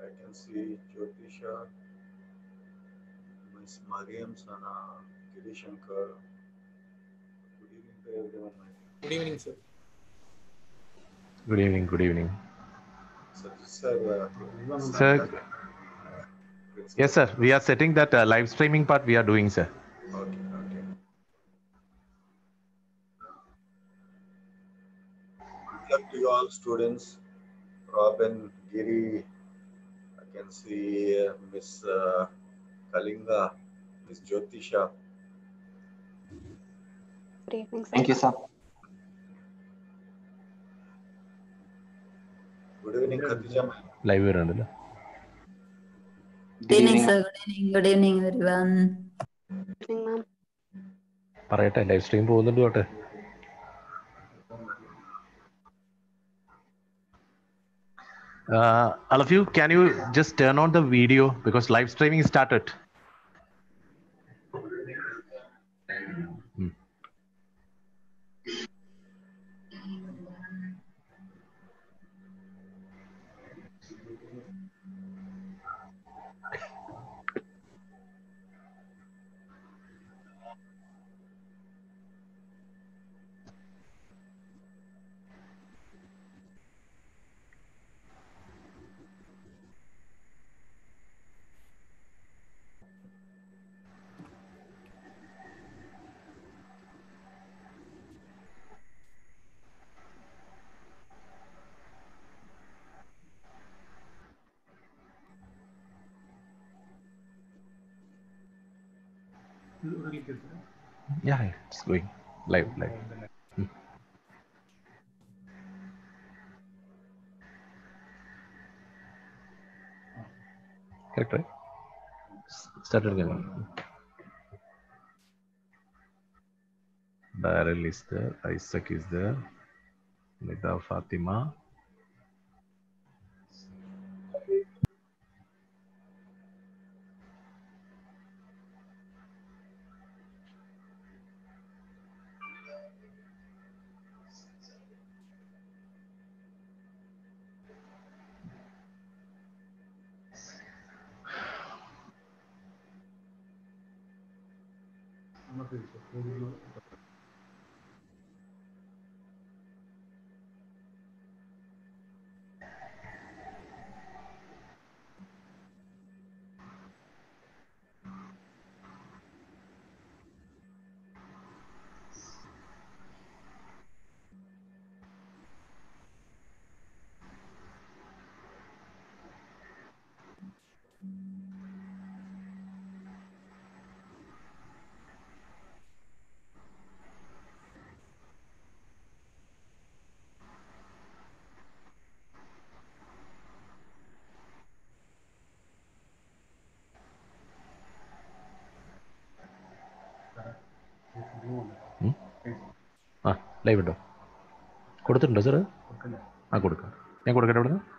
I can see Jyotisha, Miss Mariam Sana, Giri Shankar. Good evening to everyone. my Good evening, sir. Good evening. Good evening. So, sir, uh, Sir, yes, sir. We are setting that uh, live streaming part. We are doing, sir. Okay, okay. Good luck to you all students. Robin, Giri, I can see uh, Miss uh, Kalinga, Miss Jyotisha. Good evening, sir. Thank you, sir. Good evening, Khatija. ma'am. Live വരുന്നുണ്ടല്ലോ Good evening, sir. Good evening. Good evening, everyone. Good evening, ma'am. പറയട്ടെ live stream പോകുന്നുണ്ട് തൊട്ട് Uh, all of you, can you just turn on the video because live streaming started? Hmm. Yeah, yeah, it's going live, live. Hmm. Correct, right? Started again. Daryl is there, Isaac is there, Nida Fatima. ആ live ഉണ്ടോ? കൊടുത്തിട്ടുണ്ടോ sir? ആ കൊടുക്കാം. ഞാൻ കൊടുക്കട്ടെ ഇവിടുന്ന്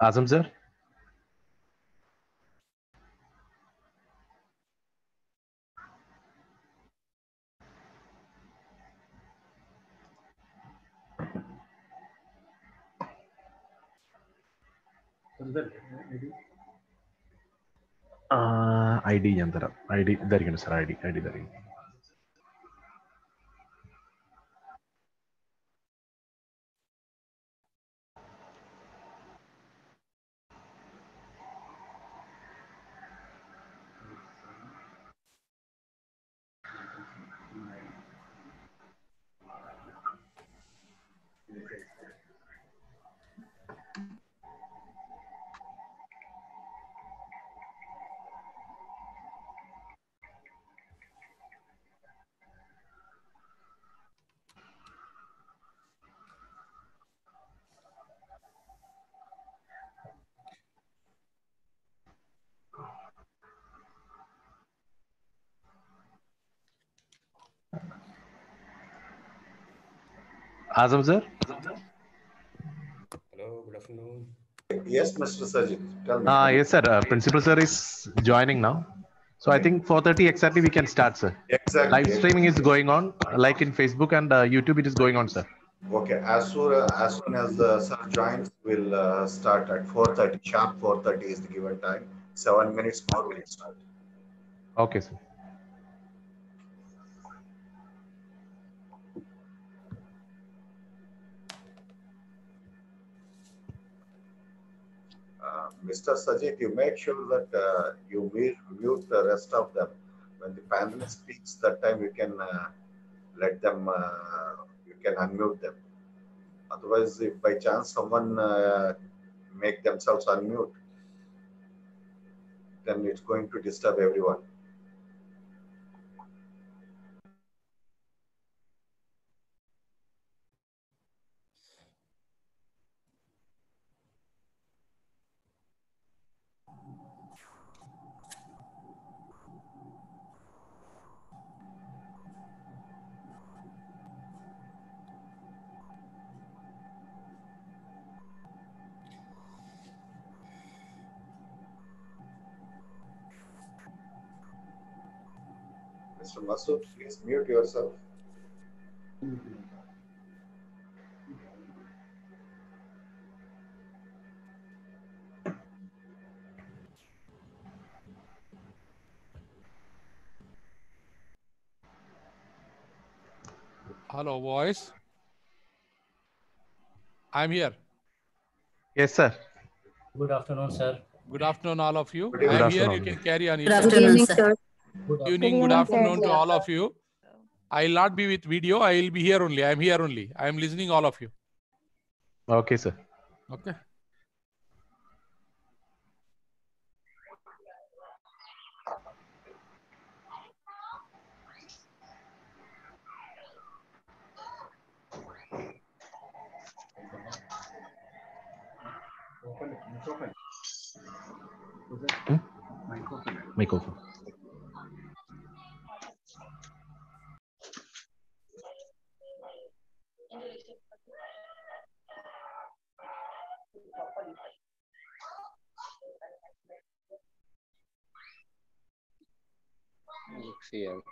Azam sir? I D ഞാൻ തരാം ഐ ഡി ഇതായിരിക്കണം sir I D I D ഇതായിരിക്കും Azam sir? Hello, good afternoon. Yes, Mr. Sajid. Tell me. Uh, yes, sir. Uh, principal sir is joining now. So I think 4:30 exactly we can start, sir. exactly. Live streaming is going on, uh, like in Facebook and uh, YouTube. It is going on, sir. Okay, as soon as soon as the sir joins, we'll uh, start at 4:30. Sharp 4:30 is the given time. Seven minutes more, we'll start. Okay, sir. Mr. Sajid, you make sure that uh, you mute, the rest of them. When the panel speaks, that time you can uh, let them, uh, you can unmute them. Otherwise, if by chance someone uh, make themselves unmute, then it's going to disturb everyone. Mr. Please mute yourself. Hello, voice. I'm here. Yes, sir. Good afternoon, sir. Good afternoon, all of you. Good. I'm here. You can carry on. Good afternoon, sir. Good Good evening, good afternoon to all of you. I'll not be with video. I will be here only. I'm here only. I'm listening all of you. Okay, sir. Okay. Hmm? Microphone. sí, eh.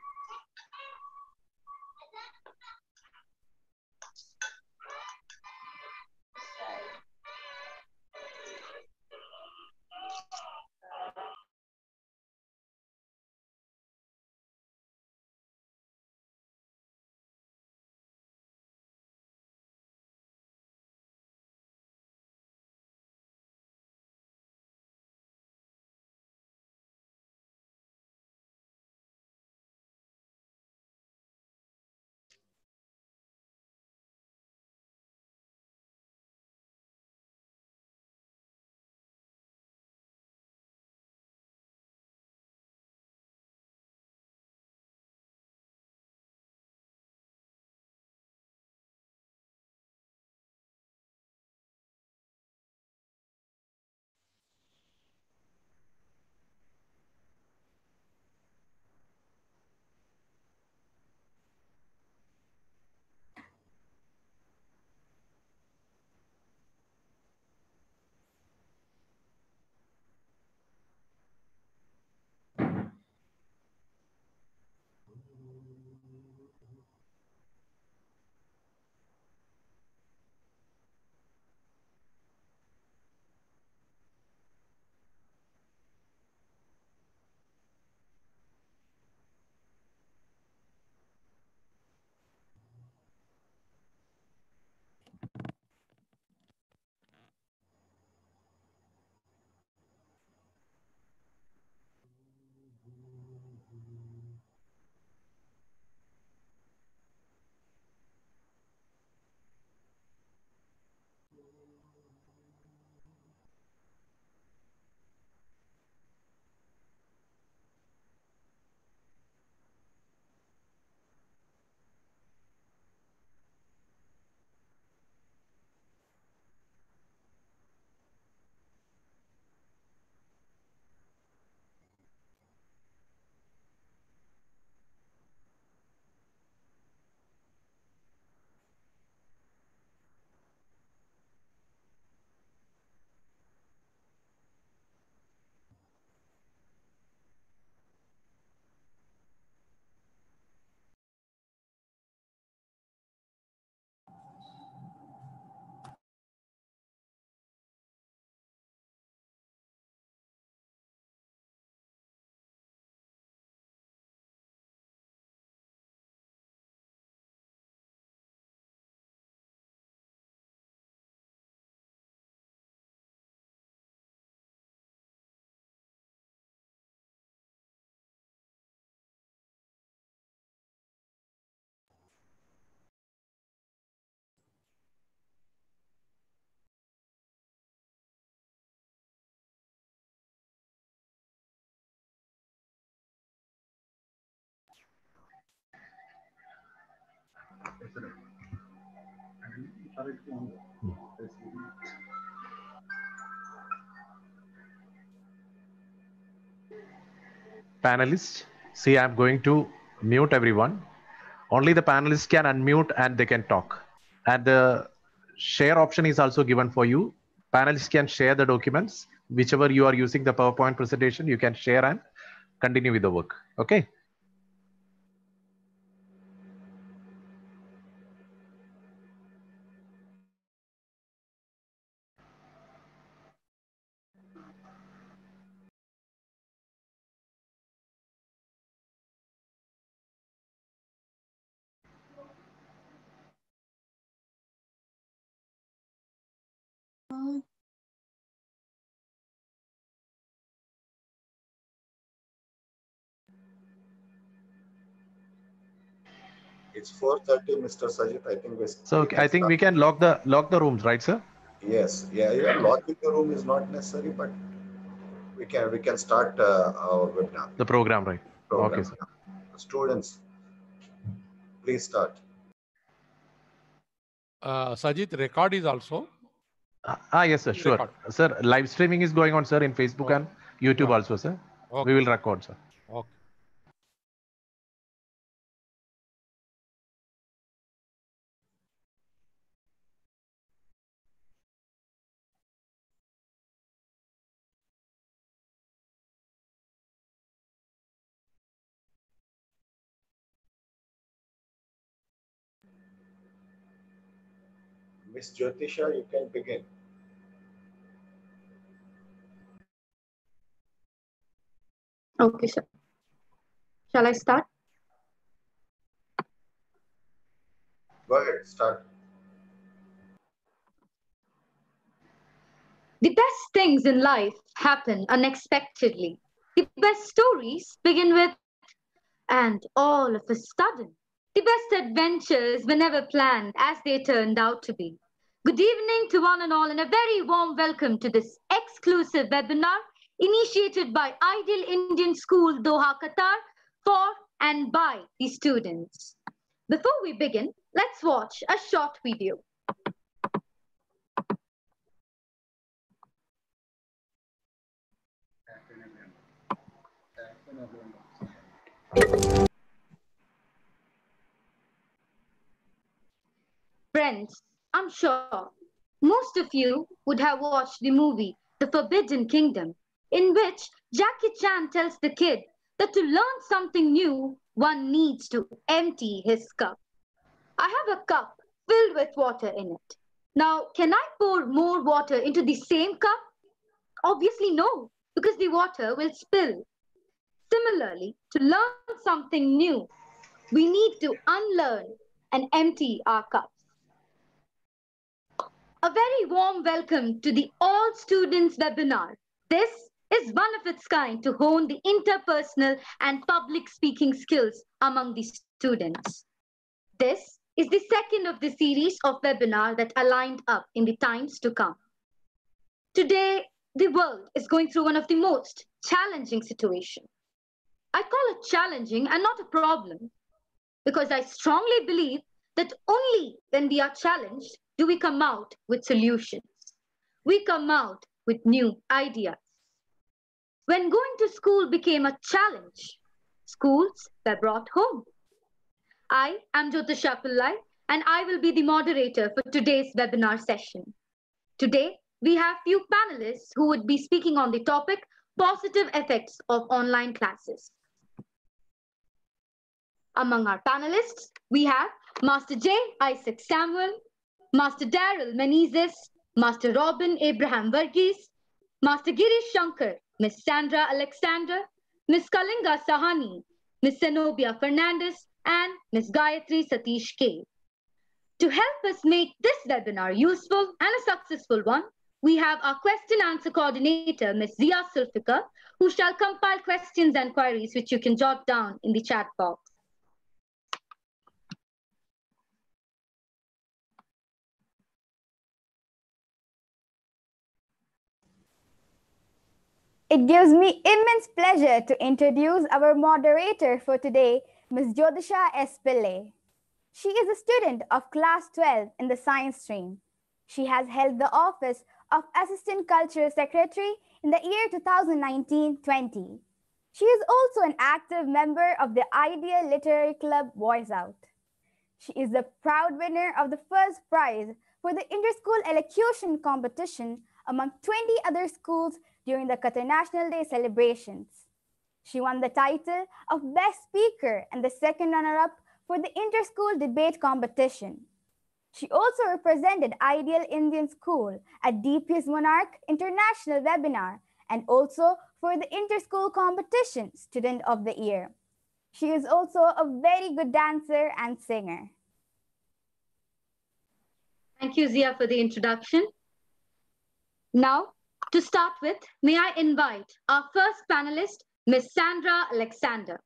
Panelists, see, I'm going to mute everyone. Only the panelists can unmute and they can talk. And the share option is also given for you. Panelists can share the documents. Whichever you are using the PowerPoint presentation, you can share and continue with the work. Okay. It's 4:30, Mr. Sajid. I think we. So we can I think we can lock the lock the rooms, right, sir? Yes, yeah, yeah. Locking the room is not necessary, but we can we can start uh, our webinar The program, right? program. Okay, sir. Students, please start. Uh, Sajid, record is also. Ah, ah, yes, sir. Sure, Record. sir. Live streaming is going on, sir, in Facebook Okay. and YouTube Okay. also, sir. Okay. We will record, sir. Miss Jyotisha, you can begin. Okay, sir. Shall I start? Go ahead, start. The best things in life happen unexpectedly. The best stories begin with, and all of a sudden, the best adventures were never planned as they turned out to be. Good evening to one and all, and a very warm welcome to this exclusive webinar initiated by Ideal Indian School, Doha, Qatar, for and by the students. Before we begin, let's watch a short video. Friends, I'm sure most of you would have watched the movie The Forbidden Kingdom, in which Jackie Chan tells the kid that to learn something new, one needs to empty his cup. I have a cup filled with water in it. Now, can I pour more water into the same cup? Obviously, no, because the water will spill. Similarly, to learn something new, we need to unlearn and empty our cups. A very warm welcome to the All Students webinar. This is one of its kind to hone the interpersonal and public speaking skills among the students. This is the second of the series of webinar that are lined up in the times to come. Today, the world is going through one of the most challenging situations. I call it challenging and not a problem because I strongly believe that only when we are challenged do we come out with solutions. We come out with new ideas. When going to school became a challenge, schools were brought home. I am Jyotisha Pillai and I will be the moderator for today's webinar session. Today, we have few panelists who would be speaking on the topic positive effects of online classes. Among our panelists, we have Master J. Isaac Samuel, Master Daryl Menezes, Master Robin Abraham Varghese, Master Girish Shankar, Miss Sandra Alexander, Miss Kalinga Sahani, Miss Zenobia Fernandez, and Miss Gayatri Satish K. To help us make this webinar useful and a successful one, we have our question answer coordinator, Ms. Zia Sulfikar, who shall compile questions and queries which you can jot down in the chat box. It gives me immense pleasure to introduce our moderator for today, Ms. Jyotisha S. Pillai. She is a student of class 12 in the science stream. She has held the office of Assistant Cultural Secretary in the year 2019-20. She is also an active member of the Ideal Literary Club Voice Out. She is the proud winner of the first prize for the Interschool Elocution Competition among 20 other schools during the Qatar National Day celebrations. She won the title of Best Speaker and the second runner-up for the Interschool Debate Competition. She also represented Ideal Indian School at DPS Monarch International Webinar and also for the Interschool Competition Student of the Year. She is also a very good dancer and singer. Thank you, Zia, for the introduction. Now, to start with, may I invite our first panelist, Ms. Sandra Alexander.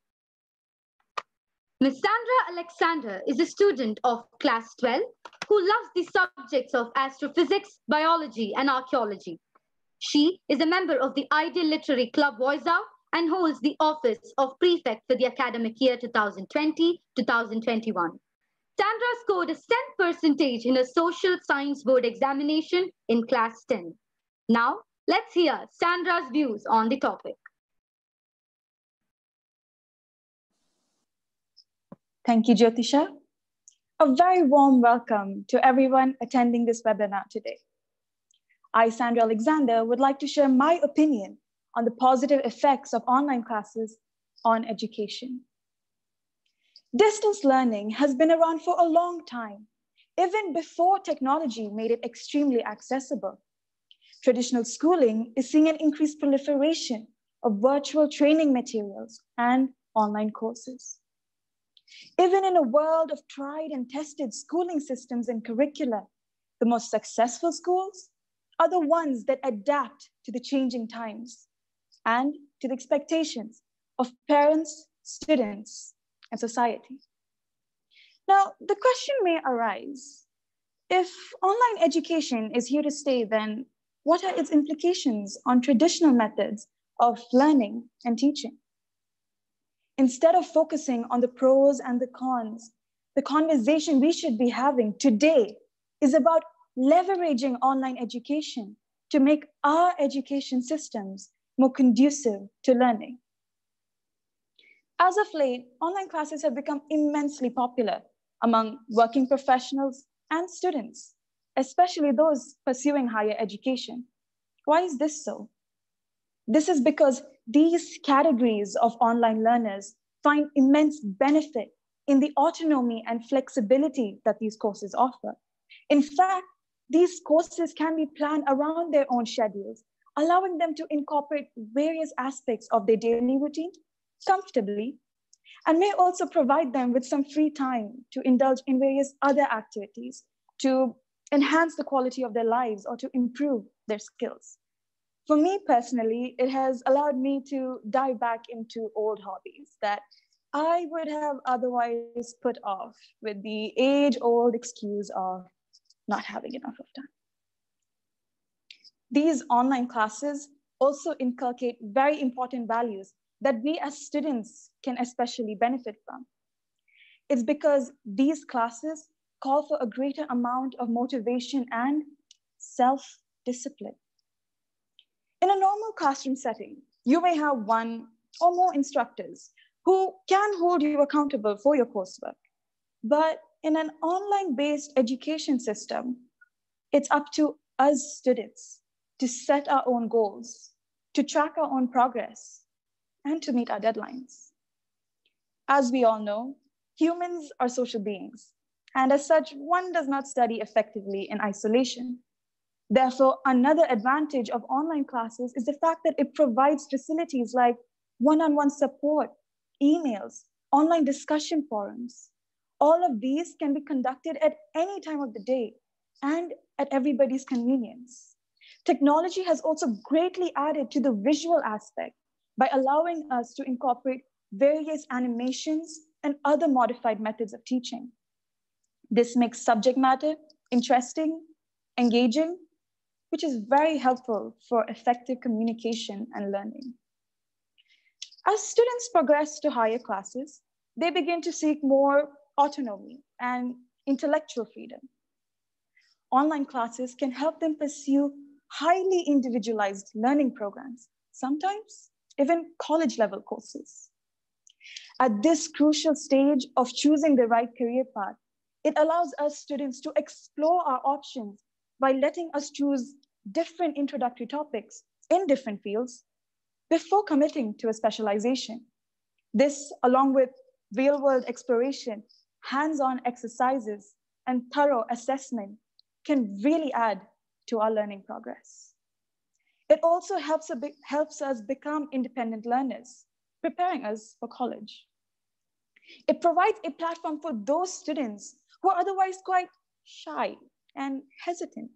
Ms. Sandra Alexander is a student of class 12 who loves the subjects of astrophysics, biology, and archaeology. She is a member of the Ideal Literary Club Voice and holds the office of prefect for the academic year 2020-2021. Sandra scored a cent percentage in a social science board examination in class 10. Now, let's hear Sandra's views on the topic. Thank you, Jyotisha. A very warm welcome to everyone attending this webinar today. I, Sandra Alexander, would like to share my opinion on the positive effects of online classes on education. Distance learning has been around for a long time, even before technology made it extremely accessible. Traditional schooling is seeing an increased proliferation of virtual training materials and online courses. Even in a world of tried and tested schooling systems and curricula, the most successful schools are the ones that adapt to the changing times and to the expectations of parents, students, and society. Now, the question may arise, if online education is here to stay, then what are its implications on traditional methods of learning and teaching? Instead of focusing on the pros and the cons, the conversation we should be having today is about leveraging online education to make our education systems more conducive to learning. As of late, online classes have become immensely popular among working professionals and students, especially those pursuing higher education. Why is this so? This is because these categories of online learners find immense benefit in the autonomy and flexibility that these courses offer. In fact, these courses can be planned around their own schedules, allowing them to incorporate various aspects of their daily routine comfortably, and may also provide them with some free time to indulge in various other activities to enhance the quality of their lives or to improve their skills. For me personally, it has allowed me to dive back into old hobbies that I would have otherwise put off with the age old excuse of not having enough of time. These online classes also inculcate very important values that we as students can especially benefit from. It's because these classes call for a greater amount of motivation and self-discipline. In a normal classroom setting, you may have one or more instructors who can hold you accountable for your coursework. But in an online-based education system, it's up to us students to set our own goals, to track our own progress, and to meet our deadlines. As we all know, humans are social beings, and as such, one does not study effectively in isolation. Therefore, another advantage of online classes is the fact that it provides facilities like one-on-one support, emails, online discussion forums. All of these can be conducted at any time of the day and at everybody's convenience. Technology has also greatly added to the visual aspect by allowing us to incorporate various animations and other modified methods of teaching. This makes subject matter interesting, engaging, which is very helpful for effective communication and learning. As students progress to higher classes, they begin to seek more autonomy, and intellectual freedom. Online classes can help them pursue highly individualized learning programs, sometimes even college level courses. At this crucial stage of choosing the right career path, it allows us students to explore our options by letting us choose different introductory topics in different fields before committing to a specialization. This, along with real world exploration, hands on exercises, and thorough assessment, can really add to our learning progress. It also helps, helps us become independent learners, preparing us for college. It provides a platform for those students who are otherwise quite shy and hesitant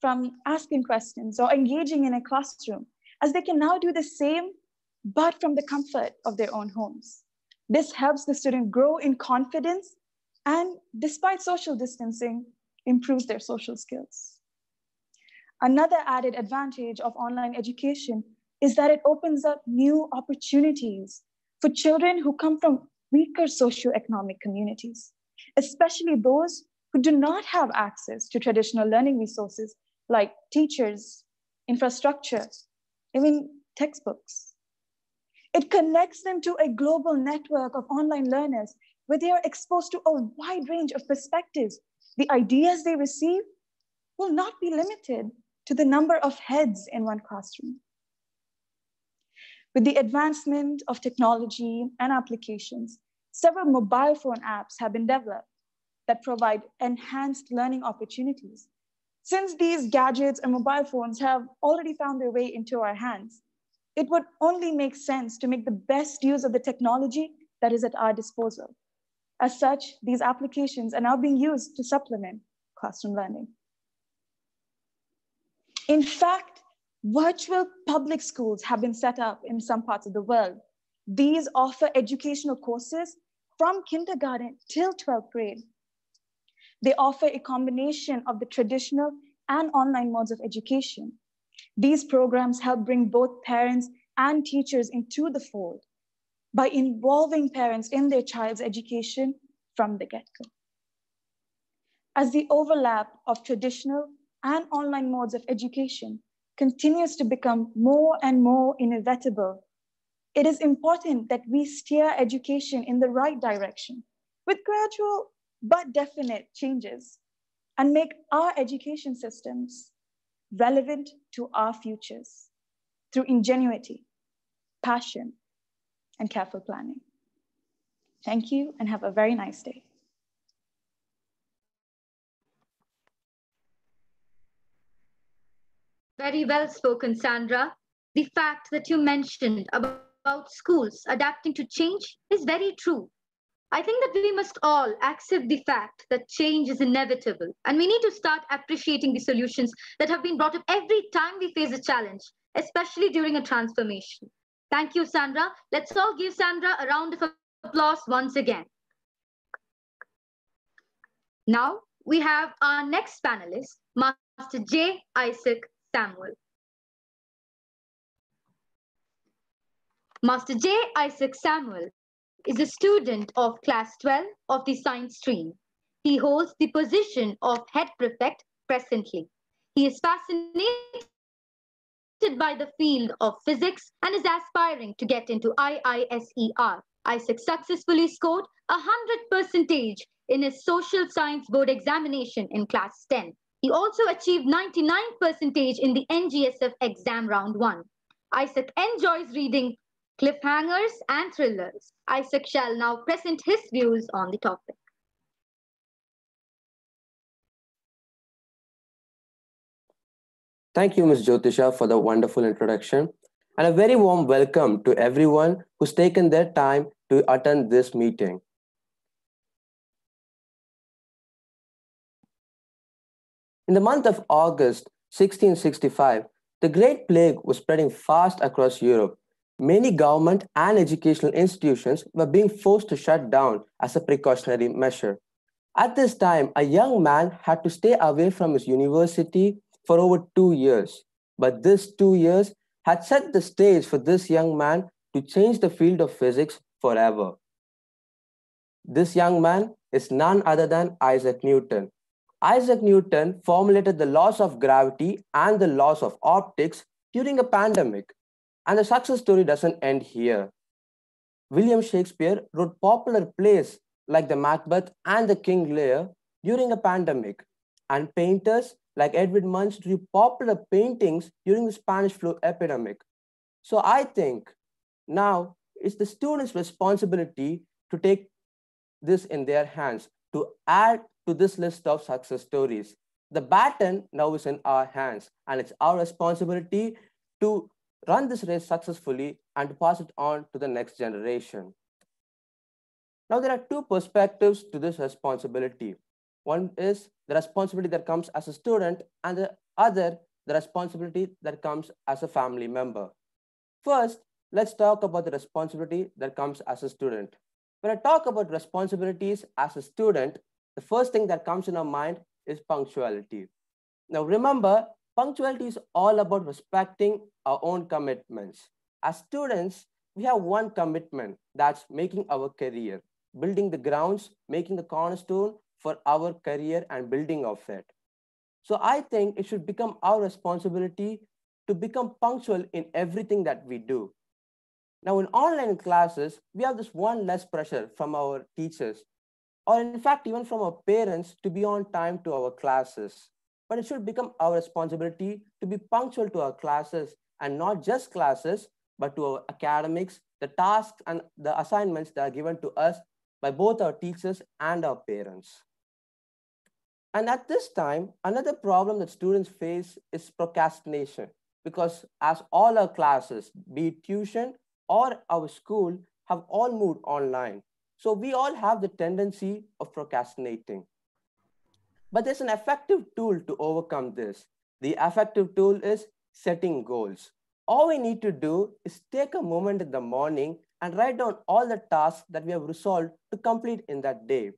from asking questions or engaging in a classroom, as they can now do the same, but from the comfort of their own homes. This helps the student grow in confidence and, despite social distancing, improves their social skills. Another added advantage of online education is that it opens up new opportunities for children who come from weaker socioeconomic communities, especially those who do not have access to traditional learning resources like teachers, infrastructure, even textbooks. It connects them to a global network of online learners where they are exposed to a wide range of perspectives. The ideas they receive will not be limited to the number of heads in one classroom. With the advancement of technology and applications, several mobile phone apps have been developed that provide enhanced learning opportunities. Since these gadgets and mobile phones have already found their way into our hands, it would only make sense to make the best use of the technology that is at our disposal. As such, these applications are now being used to supplement classroom learning. In fact, virtual public schools have been set up in some parts of the world. These offer educational courses from kindergarten till 12th grade. They offer a combination of the traditional and online modes of education. These programs help bring both parents and teachers into the fold by involving parents in their child's education from the get-go. As the overlap of traditional and online modes of education continues to become more and more inevitable, it is important that we steer education in the right direction with gradual but definite changes and make our education systems relevant to our futures through ingenuity, passion, and careful planning. Thank you and have a very nice day. Very well spoken, Sandra. The fact that you mentioned about schools adapting to change is very true. I think that we must all accept the fact that change is inevitable and we need to start appreciating the solutions that have been brought up every time we face a challenge, especially during a transformation. Thank you, Sandra. Let's all give Sandra a round of applause once again. Now we have our next panelist, Master J. Isaac Samuel. Master J. Isaac Samuel is a student of class 12 of the science stream. He holds the position of head prefect presently. He is fascinated by the field of physics and is aspiring to get into IISER. Isaac successfully scored a 100 percentage in his social science board examination in class 10. He also achieved 99 percentage in the NGSF exam round 1. Isaac enjoys reading cliffhangers, and thrillers. Isaac shall now present his views on the topic. Thank you, Ms. Jyotisha, for the wonderful introduction. And a very warm welcome to everyone who's taken their time to attend this meeting. In the month of August 1665, the Great Plague was spreading fast across Europe Many government and educational institutions were being forced to shut down as a precautionary measure. At this time, a young man had to stay away from his university for over two years. But this two years had set the stage for this young man to change the field of physics forever. This young man is none other than Isaac Newton. Isaac Newton formulated the laws of gravity and the laws of optics during a pandemic. And the success story doesn't end here. William Shakespeare wrote popular plays like the Macbeth and the King Lear during a pandemic. And painters like Edward Munch drew popular paintings during the Spanish flu epidemic. So I think now it's the students' responsibility to take this in their hands to add to this list of success stories. The baton now is in our hands, and it's our responsibility to run this race successfully and pass it on to the next generation. Now, there are two perspectives to this responsibility. One is the responsibility that comes as a student, and the other, the responsibility that comes as a family member. First, let's talk about the responsibility that comes as a student. When I talk about responsibilities as a student, the first thing that comes in our mind is punctuality. Now, remember, punctuality is all about respecting our own commitments. As students, we have one commitment that's making our career, building the grounds, making the cornerstone for our career and building of it. So I think it should become our responsibility to become punctual in everything that we do. Now, in online classes, we have this one less pressure from our teachers, or in fact, even from our parents to be on time to our classes. But it should become our responsibility to be punctual to our classes and not just classes, but to our academics, the tasks and the assignments that are given to us by both our teachers and our parents. And at this time, another problem that students face is procrastination because as all our classes, be it tuition or our school, have all moved online. So we all have the tendency of procrastinating. But there's an effective tool to overcome this. The effective tool is setting goals. All we need to do is take a moment in the morning and write down all the tasks that we have resolved to complete in that day.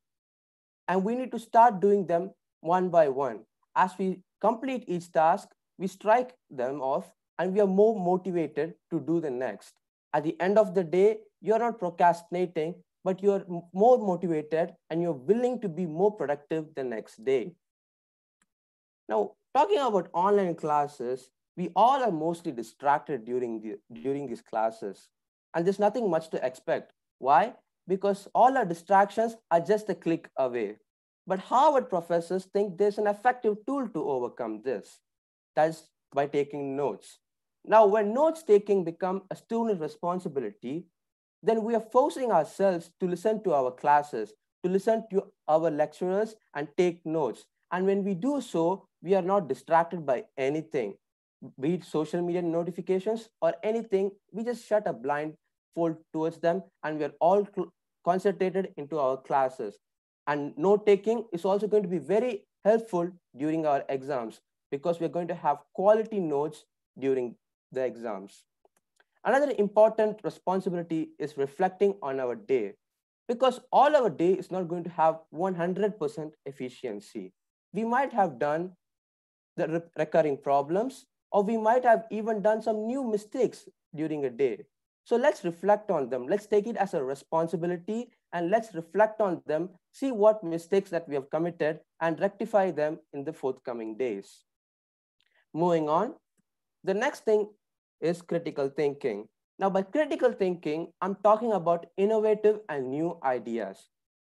And we need to start doing them one by one. As we complete each task, we strike them off and we are more motivated to do the next. At the end of the day, you're not procrastinating, but you're more motivated and you're willing to be more productive the next day. Now, talking about online classes, we all are mostly distracted during, the, during these classes. And there's nothing much to expect. Why? Because all our distractions are just a click away. But Harvard professors think there's an effective tool to overcome this. That's by taking notes. Now, when notes taking become a student responsibility, then we are forcing ourselves to listen to our classes, to listen to our lecturers and take notes. And when we do so, we are not distracted by anything, be it social media notifications or anything. We just shut a blind fold towards them and we are all concentrated into our classes. And note taking is also going to be very helpful during our exams because we're going to have quality notes during the exams. Another important responsibility is reflecting on our day because all our day is not going to have 100% efficiency. We might have done the re recurring problems, or we might have even done some new mistakes during a day. So let's reflect on them. Let's take it as a responsibility and let's reflect on them, see what mistakes that we have committed and rectify them in the forthcoming days. Moving on, the next thing is critical thinking. Now, by critical thinking, I'm talking about innovative and new ideas.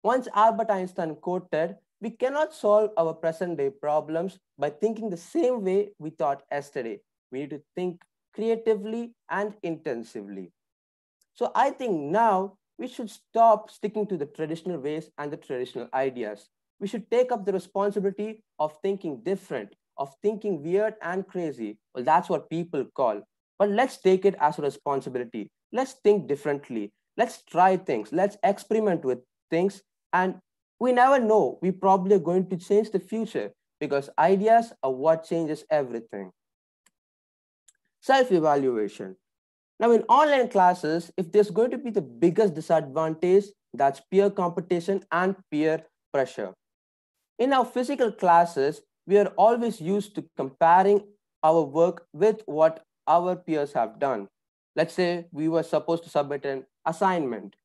Once Albert Einstein quoted, we cannot solve our present day problems by thinking the same way we thought yesterday. We need to think creatively and intensively. So I think now we should stop sticking to the traditional ways and the traditional ideas. We should take up the responsibility of thinking different, of thinking weird and crazy. Well, that's what people call but let's take it as a responsibility. Let's think differently. Let's try things. Let's experiment with things. And we never know. We probably are going to change the future because ideas are what changes everything. Self-evaluation. Now in online classes, if there's going to be the biggest disadvantage, that's peer competition and peer pressure. In our physical classes, we are always used to comparing our work with what our peers have done. Let's say we were supposed to submit an assignment.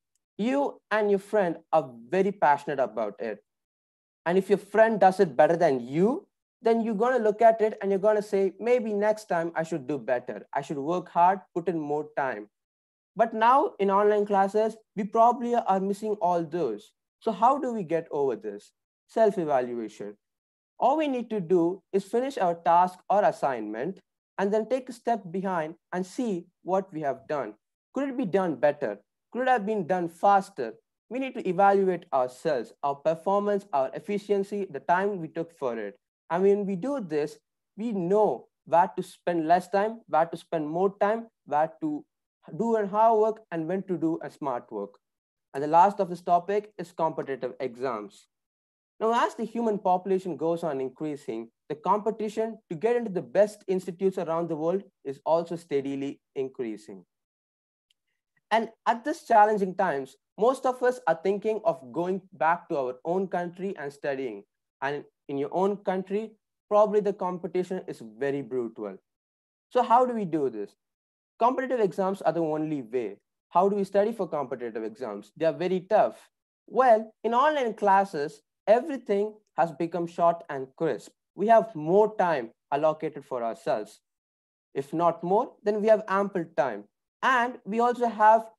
you and your friend are very passionate about it. And if your friend does it better than you, then you're going to look at it and you're going to say, maybe next time I should do better. I should work hard, put in more time. But now in online classes, we probably are missing all those. So, how do we get over this? Self evaluation. All we need to do is finish our task or assignment and then take a step behind and see what we have done. Could it be done better? Could it have been done faster? We need to evaluate ourselves, our performance, our efficiency, the time we took for it. And when we do this, we know where to spend less time, where to spend more time, where to do and hard work, and when to do a smart work. And the last of this topic is competitive exams. Now, as the human population goes on increasing, the competition to get into the best institutes around the world is also steadily increasing. And at this challenging times, most of us are thinking of going back to our own country and studying. And in your own country, probably the competition is very brutal. So how do we do this? Competitive exams are the only way. How do we study for competitive exams? They are very tough. Well, in online classes, everything has become short and crisp. We have more time allocated for ourselves. If not more, then we have ample time. And we also have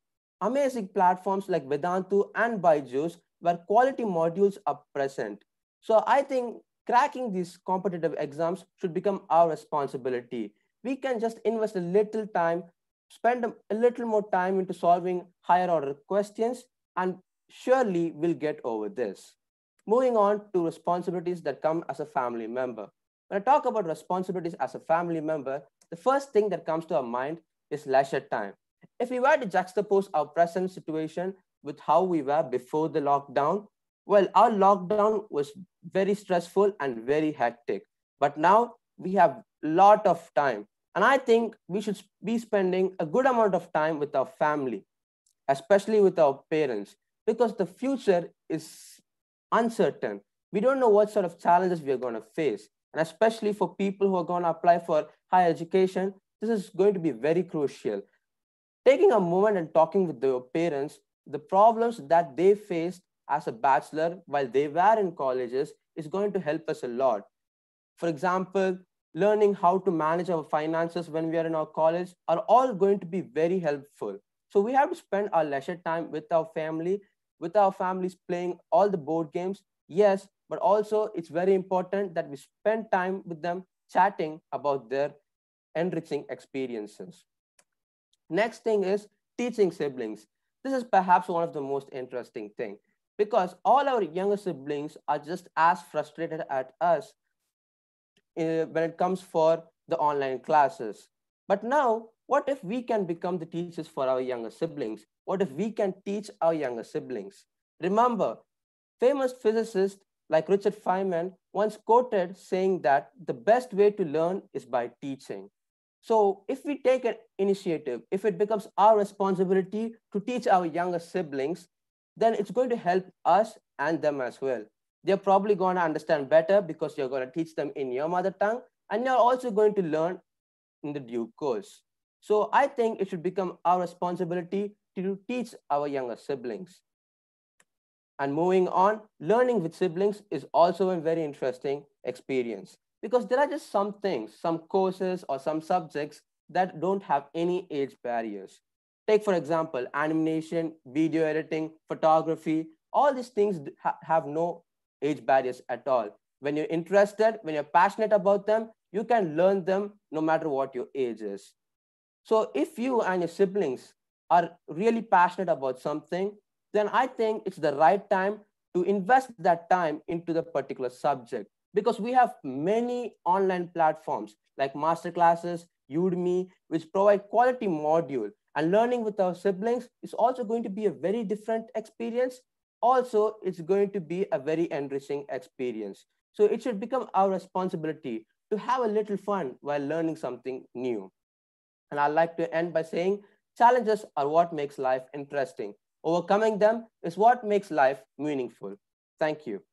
amazing platforms like Vedantu and Byju's where quality modules are present. So I think cracking these competitive exams should become our responsibility. We can just invest a little time, spend a little more time into solving higher order questions, and surely we'll get over this. Moving on to responsibilities that come as a family member. When I talk about responsibilities as a family member, the first thing that comes to our mind is leisure time. If we were to juxtapose our present situation with how we were before the lockdown, well, our lockdown was very stressful and very hectic. But now we have a lot of time. And I think we should be spending a good amount of time with our family, especially with our parents, because the future is uncertain. We don't know what sort of challenges we are going to face. And especially for people who are going to apply for higher education, this is going to be very crucial. Taking a moment and talking with their parents, the problems that they faced as a bachelor while they were in colleges is going to help us a lot. For example, learning how to manage our finances when we are in our college are all going to be very helpful. So we have to spend our leisure time with our family with our families playing all the board games yes but also it's very important that we spend time with them chatting about their enriching experiences. Next thing is teaching siblings. This is perhaps one of the most interesting thing because all our younger siblings are just as frustrated at us uh, when it comes for the online classes. But now what if we can become the teachers for our younger siblings what if we can teach our younger siblings? Remember, famous physicists like Richard Feynman once quoted saying that the best way to learn is by teaching. So if we take an initiative, if it becomes our responsibility to teach our younger siblings, then it's going to help us and them as well. They're probably going to understand better because you're going to teach them in your mother tongue, and you're also going to learn in the due course. So I think it should become our responsibility to teach our younger siblings. And moving on, learning with siblings is also a very interesting experience because there are just some things, some courses or some subjects that don't have any age barriers. Take, for example, animation, video editing, photography, all these things ha have no age barriers at all. When you're interested, when you're passionate about them, you can learn them no matter what your age is. So if you and your siblings are really passionate about something, then I think it's the right time to invest that time into the particular subject because we have many online platforms like masterclasses, Udemy, which provide quality module and learning with our siblings is also going to be a very different experience. Also, it's going to be a very enriching experience. So it should become our responsibility to have a little fun while learning something new. And I'd like to end by saying Challenges are what makes life interesting. Overcoming them is what makes life meaningful. Thank you.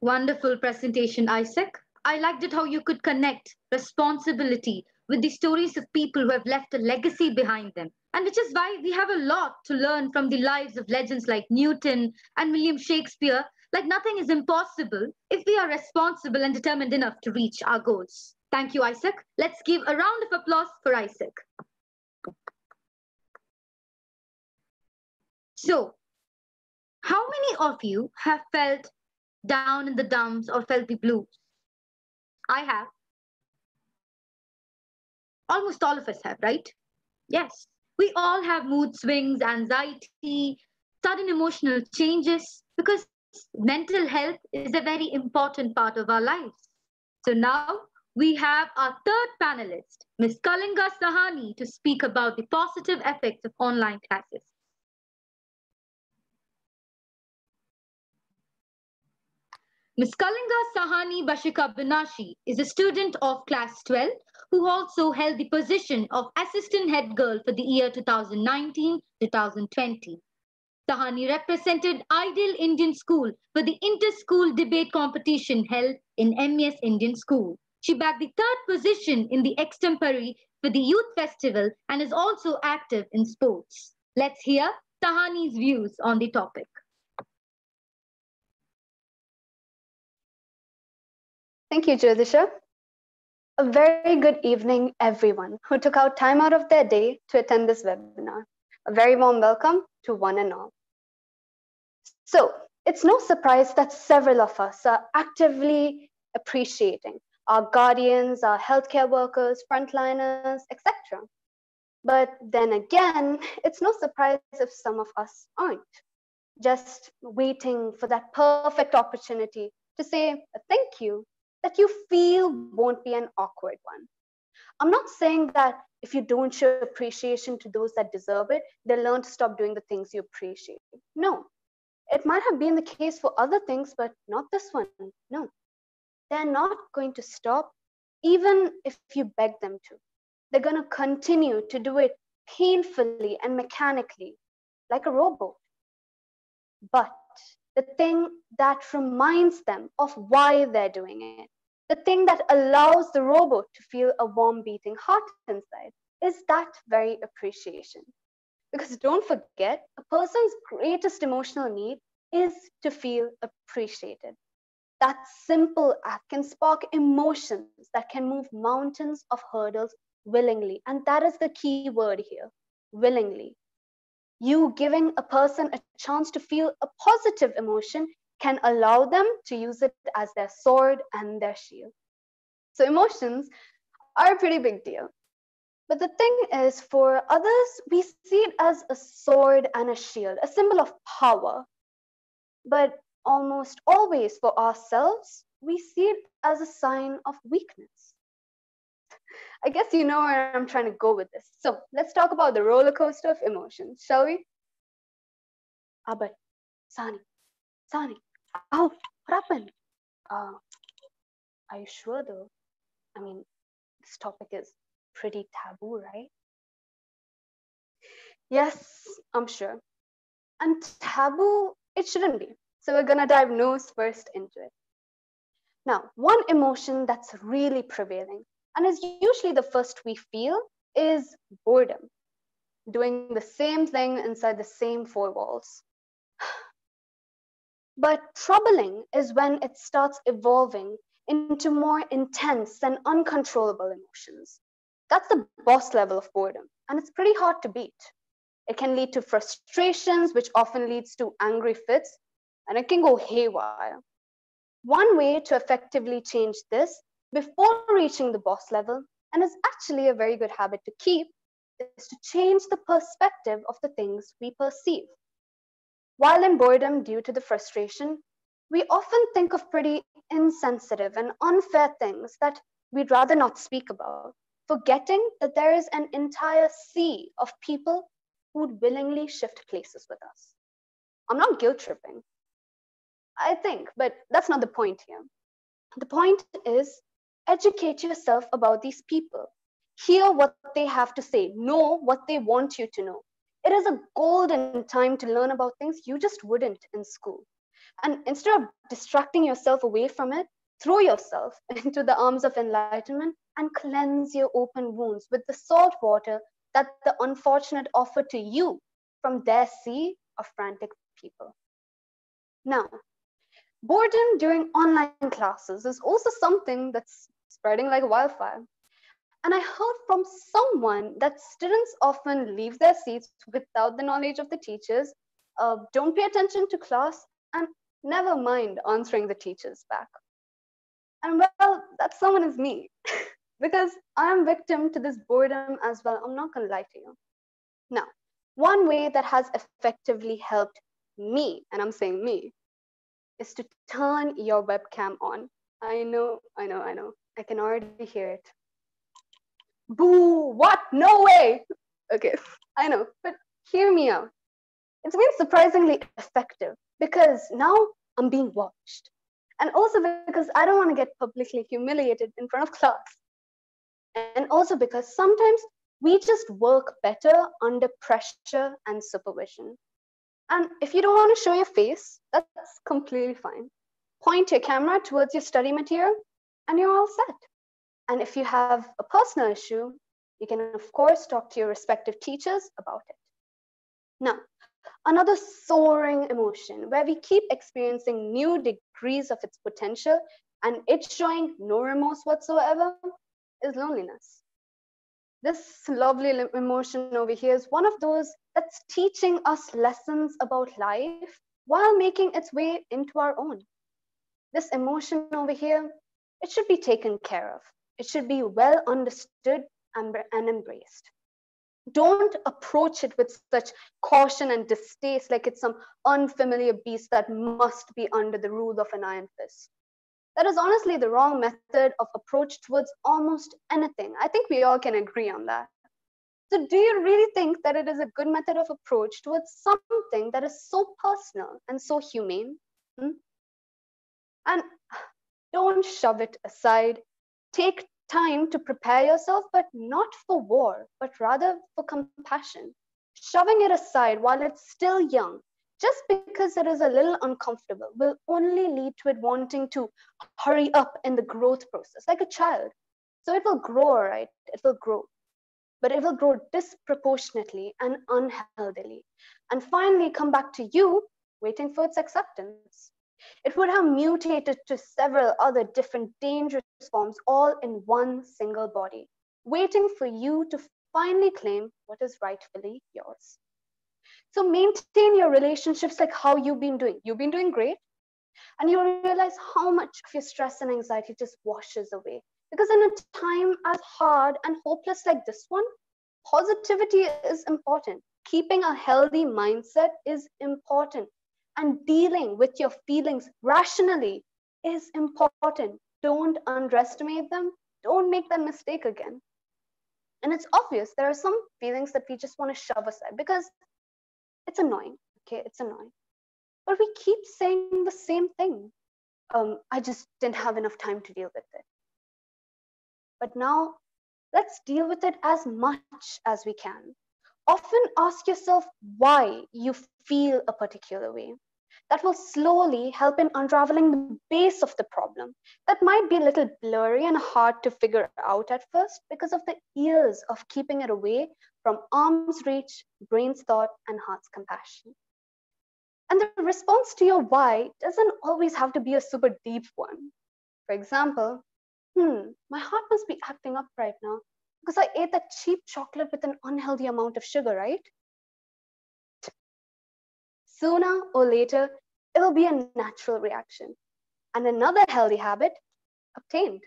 Wonderful presentation, Isaac. I liked it how you could connect responsibility with the stories of people who have left a legacy behind them. And which is why we have a lot to learn from the lives of legends like Newton and William Shakespeare. Like nothing is impossible if we are responsible and determined enough to reach our goals. Thank you, Isaac. Let's give a round of applause for Isaac. So, how many of you have felt down in the dumps or felt the blues? I have. Almost all of us have, right? Yes. We all have mood swings, anxiety, sudden emotional changes because mental health is a very important part of our lives. So now we have our third panelist, Ms. Kalinga Sahani, to speak about the positive effects of online classes. Ms. Kalinga Sahani Bashika Binashi is a student of class 12 who also held the position of assistant head girl for the year 2019-2020. Sahani represented Ideal Indian School for the inter-school debate competition held in MES Indian School. She bagged the third position in the extempore for the youth festival and is also active in sports. Let's hear Sahani's views on the topic. Thank you, Jyotisha. A very good evening, everyone who took out time out of their day to attend this webinar. A very warm welcome to one and all. So it's no surprise that several of us are actively appreciating our guardians, our healthcare workers, frontliners, etc. But then again, it's no surprise if some of us aren't, just waiting for that perfect opportunity to say a thank you that you feel won't be an awkward one. I'm not saying that if you don't show appreciation to those that deserve it, they'll learn to stop doing the things you appreciate. No, it might have been the case for other things, but not this one. No, they're not going to stop, even if you beg them to. They're going to continue to do it painfully and mechanically, like a robot. But the thing that reminds them of why they're doing it, the thing that allows the robot to feel a warm beating heart inside is that very appreciation. Because don't forget, a person's greatest emotional need is to feel appreciated. That simple act can spark emotions that can move mountains of hurdles willingly. And that is the key word here willingly. You giving a person a chance to feel a positive emotion can allow them to use it as their sword and their shield. So emotions are a pretty big deal. But the thing is, for others, we see it as a sword and a shield, a symbol of power. But almost always for ourselves, we see it as a sign of weakness. I guess you know where I'm trying to go with this. So let's talk about the roller coaster of emotions, shall we? But Sani, Sani, oh, what happened? Uh, are you sure though? I mean, this topic is pretty taboo, right? Yes, I'm sure. And taboo, it shouldn't be. So we're gonna dive nose first into it. Now, one emotion that's really prevailing and is usually the first we feel is boredom, doing the same thing inside the same four walls. But troubling is when it starts evolving into more intense and uncontrollable emotions. That's the boss level of boredom, and it's pretty hard to beat. It can lead to frustrations, which often leads to angry fits, and it can go haywire. One way to effectively change this before reaching the boss level, and is actually a very good habit to keep, is to change the perspective of the things we perceive. While in boredom due to the frustration, we often think of pretty insensitive and unfair things that we'd rather not speak about, forgetting that there is an entire sea of people who'd willingly shift places with us. I'm not guilt tripping. I think, but that's not the point here. The point is educate yourself about these people. Hear what they have to say. Know what they want you to know. It is a golden time to learn about things you just wouldn't in school. And instead of distracting yourself away from it, Throw yourself into the arms of enlightenment and cleanse your open wounds with the salt water that the unfortunate offer to you from their sea of frantic people. Now, boredom during online classes is also something that's spreading like wildfire. And I heard from someone that students often leave their seats without the knowledge of the teachers, uh, don't pay attention to class, and never mind answering the teachers back. And well, that someone is me, because I'm victim to this boredom as well. I'm not gonna lie to you. Now, one way that has effectively helped me, and I'm saying me, is to turn your webcam on. I know, I know, I know. I can already hear it. Boo, what? No way. Okay, I know, but hear me out. It's been surprisingly effective because now I'm being watched. And also because I don't want to get publicly humiliated in front of class. And also because sometimes we just work better under pressure and supervision. And if you don't want to show your face, that's completely fine. Point your camera towards your study material and you're all set. And if you have a personal issue, you can, of course, talk to your respective teachers about it. Now, another soaring emotion where we keep experiencing new degrees of its potential and it's showing no remorse whatsoever is loneliness. This lovely emotion over here is one of those that's teaching us lessons about life while making its way into our own. This emotion over here it should be taken care of. It should be well understood and, embraced. Don't approach it with such caution and distaste like it's some unfamiliar beast that must be under the rule of an iron fist. That is honestly the wrong method of approach towards almost anything. I think we all can agree on that. So, do you really think that it is a good method of approach towards something that is so personal and so humane? Hmm? And don't shove it aside. Take time to prepare yourself, but not for war, but rather for compassion. Shoving it aside while it's still young, just because it is a little uncomfortable, will only lead to it wanting to hurry up in the growth process, like a child. So it will grow, right? It will grow. But it will grow disproportionately and unhealthily. And finally come back to you, waiting for its acceptance. It would have mutated to several other different dangerous forms, all in one single body, waiting for you to finally claim what is rightfully yours. So maintain your relationships like how you've been doing. You've been doing great. And you'll realize how much of your stress and anxiety just washes away. Because in a time as hard and hopeless like this one, positivity is important. Keeping a healthy mindset is important and dealing with your feelings rationally is important. Don't underestimate them. Don't make that mistake again. And it's obvious there are some feelings that we just want to shove aside because it's annoying. Okay, it's annoying. But we keep saying the same thing. Um, I just didn't have enough time to deal with it. But now let's deal with it as much as we can often ask yourself why you feel a particular way. That will slowly help in unraveling the base of the problem. That might be a little blurry and hard to figure out at first because of the years of keeping it away from arm's reach, brain's thought, and heart's compassion. And the response to your why doesn't always have to be a super deep one. For example, hmm, my heart must be acting up right now because I ate that cheap chocolate with an unhealthy amount of sugar, right? Sooner or later, it will be a natural reaction and another healthy habit obtained.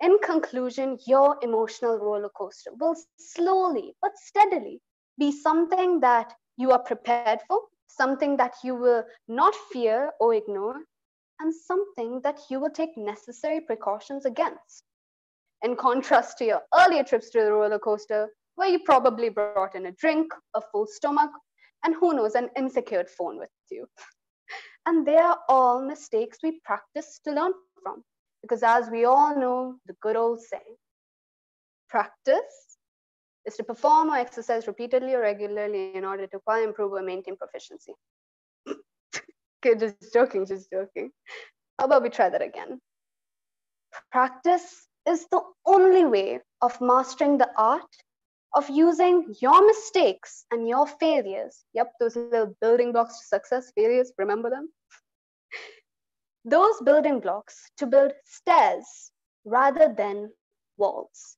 In conclusion, your emotional roller coaster will slowly but steadily be something that you are prepared for, something that you will not fear or ignore, and something that you will take necessary precautions against in contrast to your earlier trips to the roller coaster, where you probably brought in a drink, a full stomach, and who knows, an insecure phone with you. And they are all mistakes we practice to learn from. Because as we all know, the good old saying, practice is to perform or exercise repeatedly or regularly in order to acquire, improve, or maintain proficiency. okay, just joking, just joking. How about we try that again? practice is the only way of mastering the art of using your mistakes and your failures. Yep, those little building blocks to success, failures, remember them? Those building blocks to build stairs rather than walls.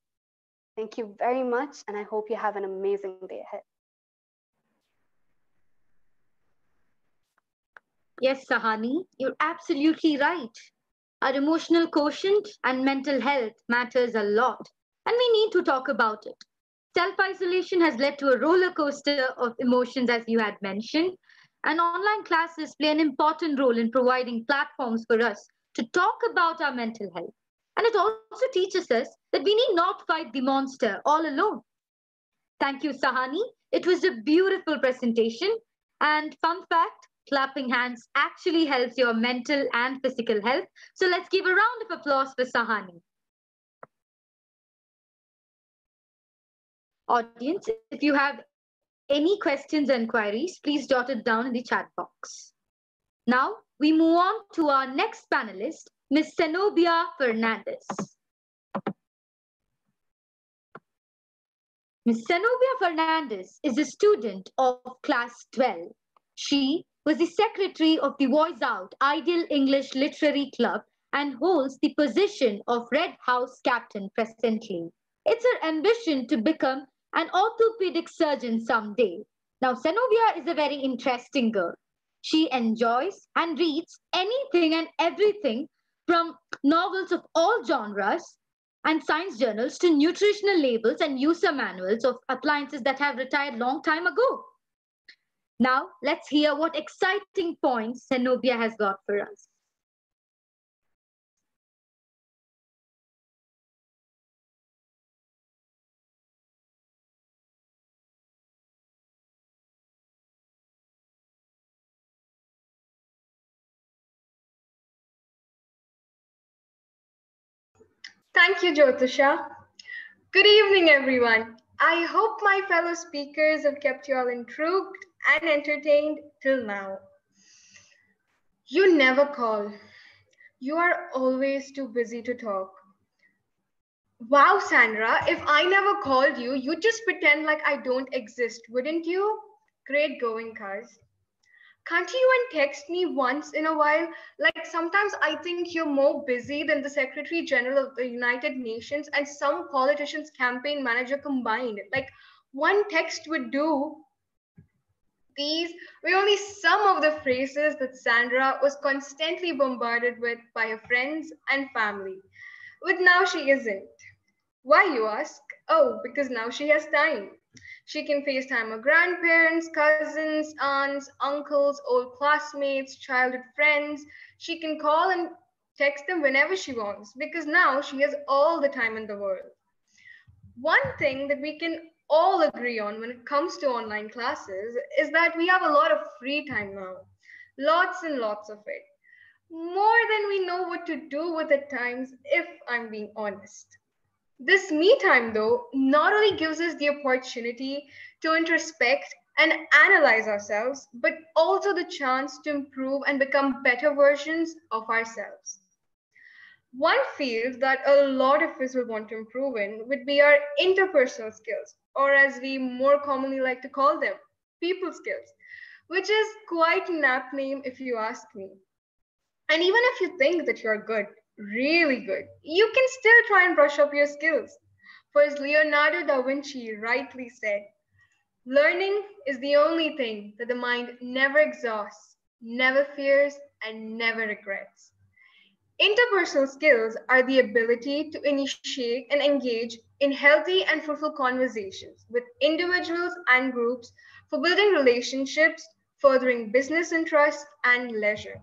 Thank you very much, and I hope you have an amazing day ahead. Yes, Sahani, you're absolutely right. Our emotional quotient and mental health matters a lot, and we need to talk about it. Self isolation has led to a roller coaster of emotions, as you had mentioned, and online classes play an important role in providing platforms for us to talk about our mental health. And it also teaches us that we need not fight the monster all alone. Thank you, Sahani. It was a beautiful presentation. And fun fact clapping hands actually helps your mental and physical health. So let's give a round of applause for Sahani. Audience, if you have any questions and queries, please jot it down in the chat box. Now, we move on to our next panelist, Ms. Zenobia Fernandez. Ms. Zenobia Fernandez is a student of class 12. She was the secretary of the Voice Out Ideal English Literary Club and holds the position of Red House captain presently. It's her ambition to become an orthopedic surgeon someday. Now, Zenobia is a very interesting girl. She enjoys and reads anything and everything from novels of all genres and science journals to nutritional labels and user manuals of appliances that have retired long time ago. Now, let's hear what exciting points Zenobia has got for us. Thank you, Jyotisha. Good evening, everyone. I hope my fellow speakers have kept you all intrigued and entertained till now. You never call. You are always too busy to talk. Wow, Sandra, if I never called you, you'd just pretend like I don't exist, wouldn't you? Great going, cuz. Can't you even text me once in a while? Like sometimes I think you're more busy than the Secretary General of the United Nations and some politician's campaign manager combined. Like one text would do. These were only some of the phrases that Sandra was constantly bombarded with by her friends and family. But now she isn't. Why, you ask? Oh, because now she has time. She can FaceTime her grandparents, cousins, aunts, uncles, old classmates, childhood friends. She can call and text them whenever she wants because now she has all the time in the world. One thing that we can all agree on when it comes to online classes is that we have a lot of free time now. Lots and lots of it. More than we know what to do with at times, if I'm being honest. This me time, though, not only gives us the opportunity to introspect and analyze ourselves, but also the chance to improve and become better versions of ourselves. One field that a lot of us will want to improve in would be our interpersonal skills, or as we more commonly like to call them, people skills, which is quite an apt name if you ask me. And even if you think that you're good, really good, you can still try and brush up your skills. For as Leonardo da Vinci rightly said, learning is the only thing that the mind never exhausts, never fears, and never regrets. Interpersonal skills are the ability to initiate and engage in healthy and fruitful conversations with individuals and groups for building relationships, furthering business interests, and leisure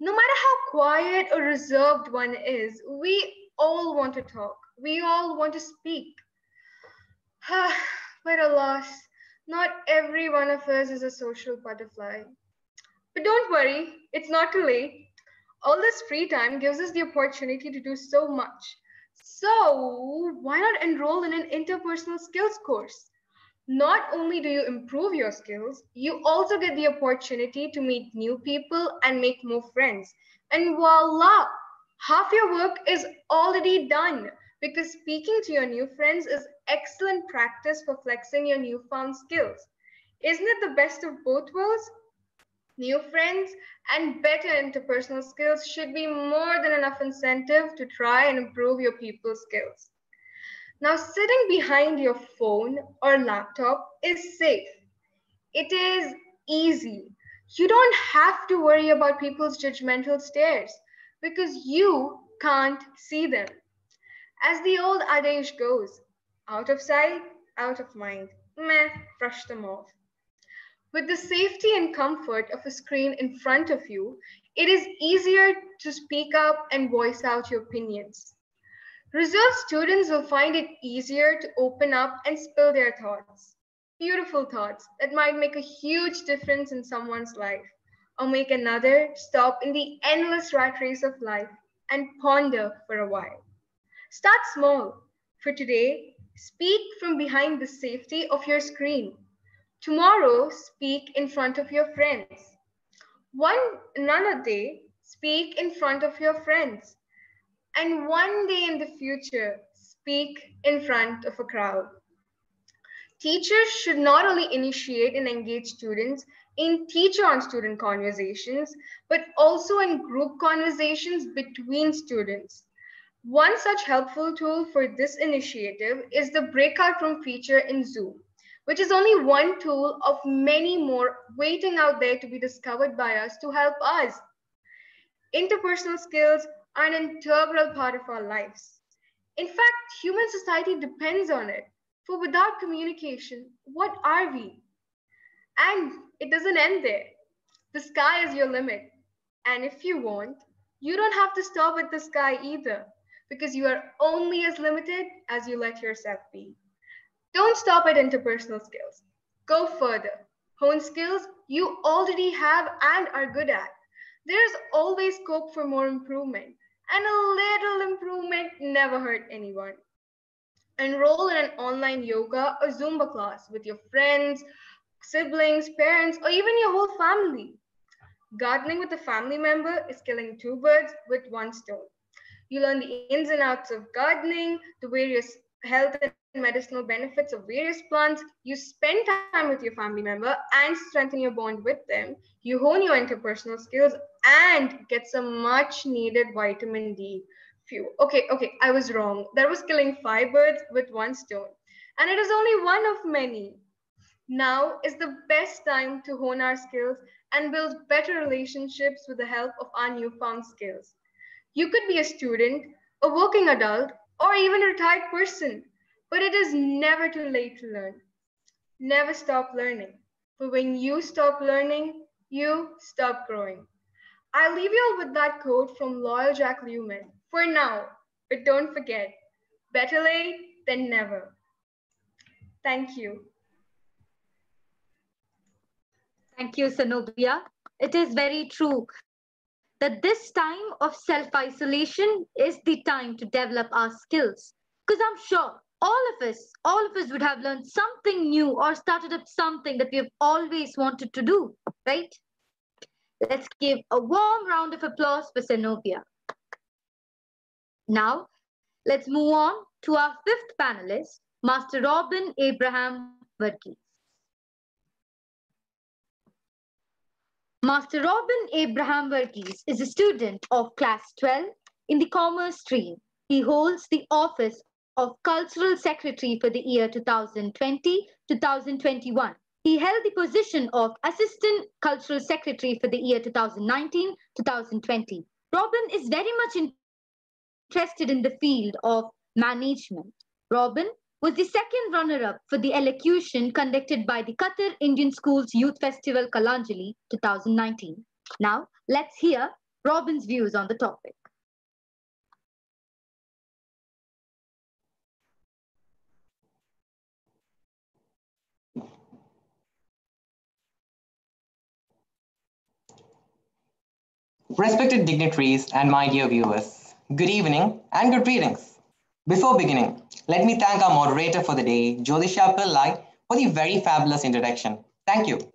no matter how quiet or reserved one is, we all want to talk. We all want to speak. but alas, not every one of us is a social butterfly. But don't worry, it's not too late. All this free time gives us the opportunity to do so much. So, why not enroll in an interpersonal skills course? Not only do you improve your skills, you also get the opportunity to meet new people and make more friends. And voila, Half your work is already done because speaking to your new friends is excellent practice for flexing your newfound skills. Isn't it the best of both worlds? New friends and better interpersonal skills should be more than enough incentive to try and improve your people skills. Now, sitting behind your phone or laptop is safe. It is easy. You don't have to worry about people's judgmental stares because you can't see them. As the old adage goes, out of sight, out of mind. Meh, brush them off. With the safety and comfort of a screen in front of you, it is easier to speak up and voice out your opinions. Reserved students will find it easier to open up and spill their thoughts. Beautiful thoughts that might make a huge difference in someone's life or make another stop in the endless rat race of life and ponder for a while. Start small. For today, speak from behind the safety of your screen. Tomorrow, speak in front of your friends. One another day, speak in front of your friends. And one day in the future, speak in front of a crowd. Teachers should not only initiate and engage students in teacher on student conversations, but also in group conversations between students. One such helpful tool for this initiative is the breakout room feature in Zoom, which is only one tool of many more waiting out there to be discovered by us to help us. Interpersonal skills an integral part of our lives. In fact, human society depends on it. For without communication, what are we? And it doesn't end there. The sky is your limit. And if you want, you don't have to stop at the sky either, because you are only as limited as you let yourself be. Don't stop at interpersonal skills. Go further. Hone skills you already have and are good at. There's always scope for more improvement, and a little improvement never hurt anyone. Enroll in an online yoga or Zumba class with your friends, siblings, parents, or even your whole family. Gardening with a family member is killing two birds with one stone. You learn the ins and outs of gardening, the various health and medicinal benefits of various plants. You spend time with your family member and strengthen your bond with them. You hone your interpersonal skills and get some much needed vitamin D few. Okay, okay, I was wrong. That was killing five birds with one stone. And it is only one of many. Now is the best time to hone our skills and build better relationships with the help of our newfound skills. You could be a student, a working adult, or even a retired person, but it is never too late to learn. Never stop learning. But when you stop learning, you stop growing. I'll leave you all with that quote from Loyal Jack Lehman for now, but don't forget, better late than never. Thank you. Thank you, Zenobia. It is very true that this time of self-isolation is the time to develop our skills. Because I'm sure all of us, all of us would have learned something new or started up something that we have always wanted to do, right? Let's give a warm round of applause for Zenobia. Now, let's move on to our fifth panelist, Master Robin Abraham Verghese. Master Robin Abraham Verghese is a student of class 12 in the commerce stream. He holds the office of Cultural Secretary for the year 2020-2021. He held the position of Assistant Cultural Secretary for the year 2019-2020. Robin is very much interested in the field of management. Robin was the second runner-up for the elocution conducted by the Qatar Indian Schools Youth Festival Kalanjali 2019. Now, let's hear Robin's views on the topic. Respected dignitaries and my dear viewers, good evening and good greetings. Before beginning, let me thank our moderator for the day, Jyotisha Pillai, for the very fabulous introduction. Thank you.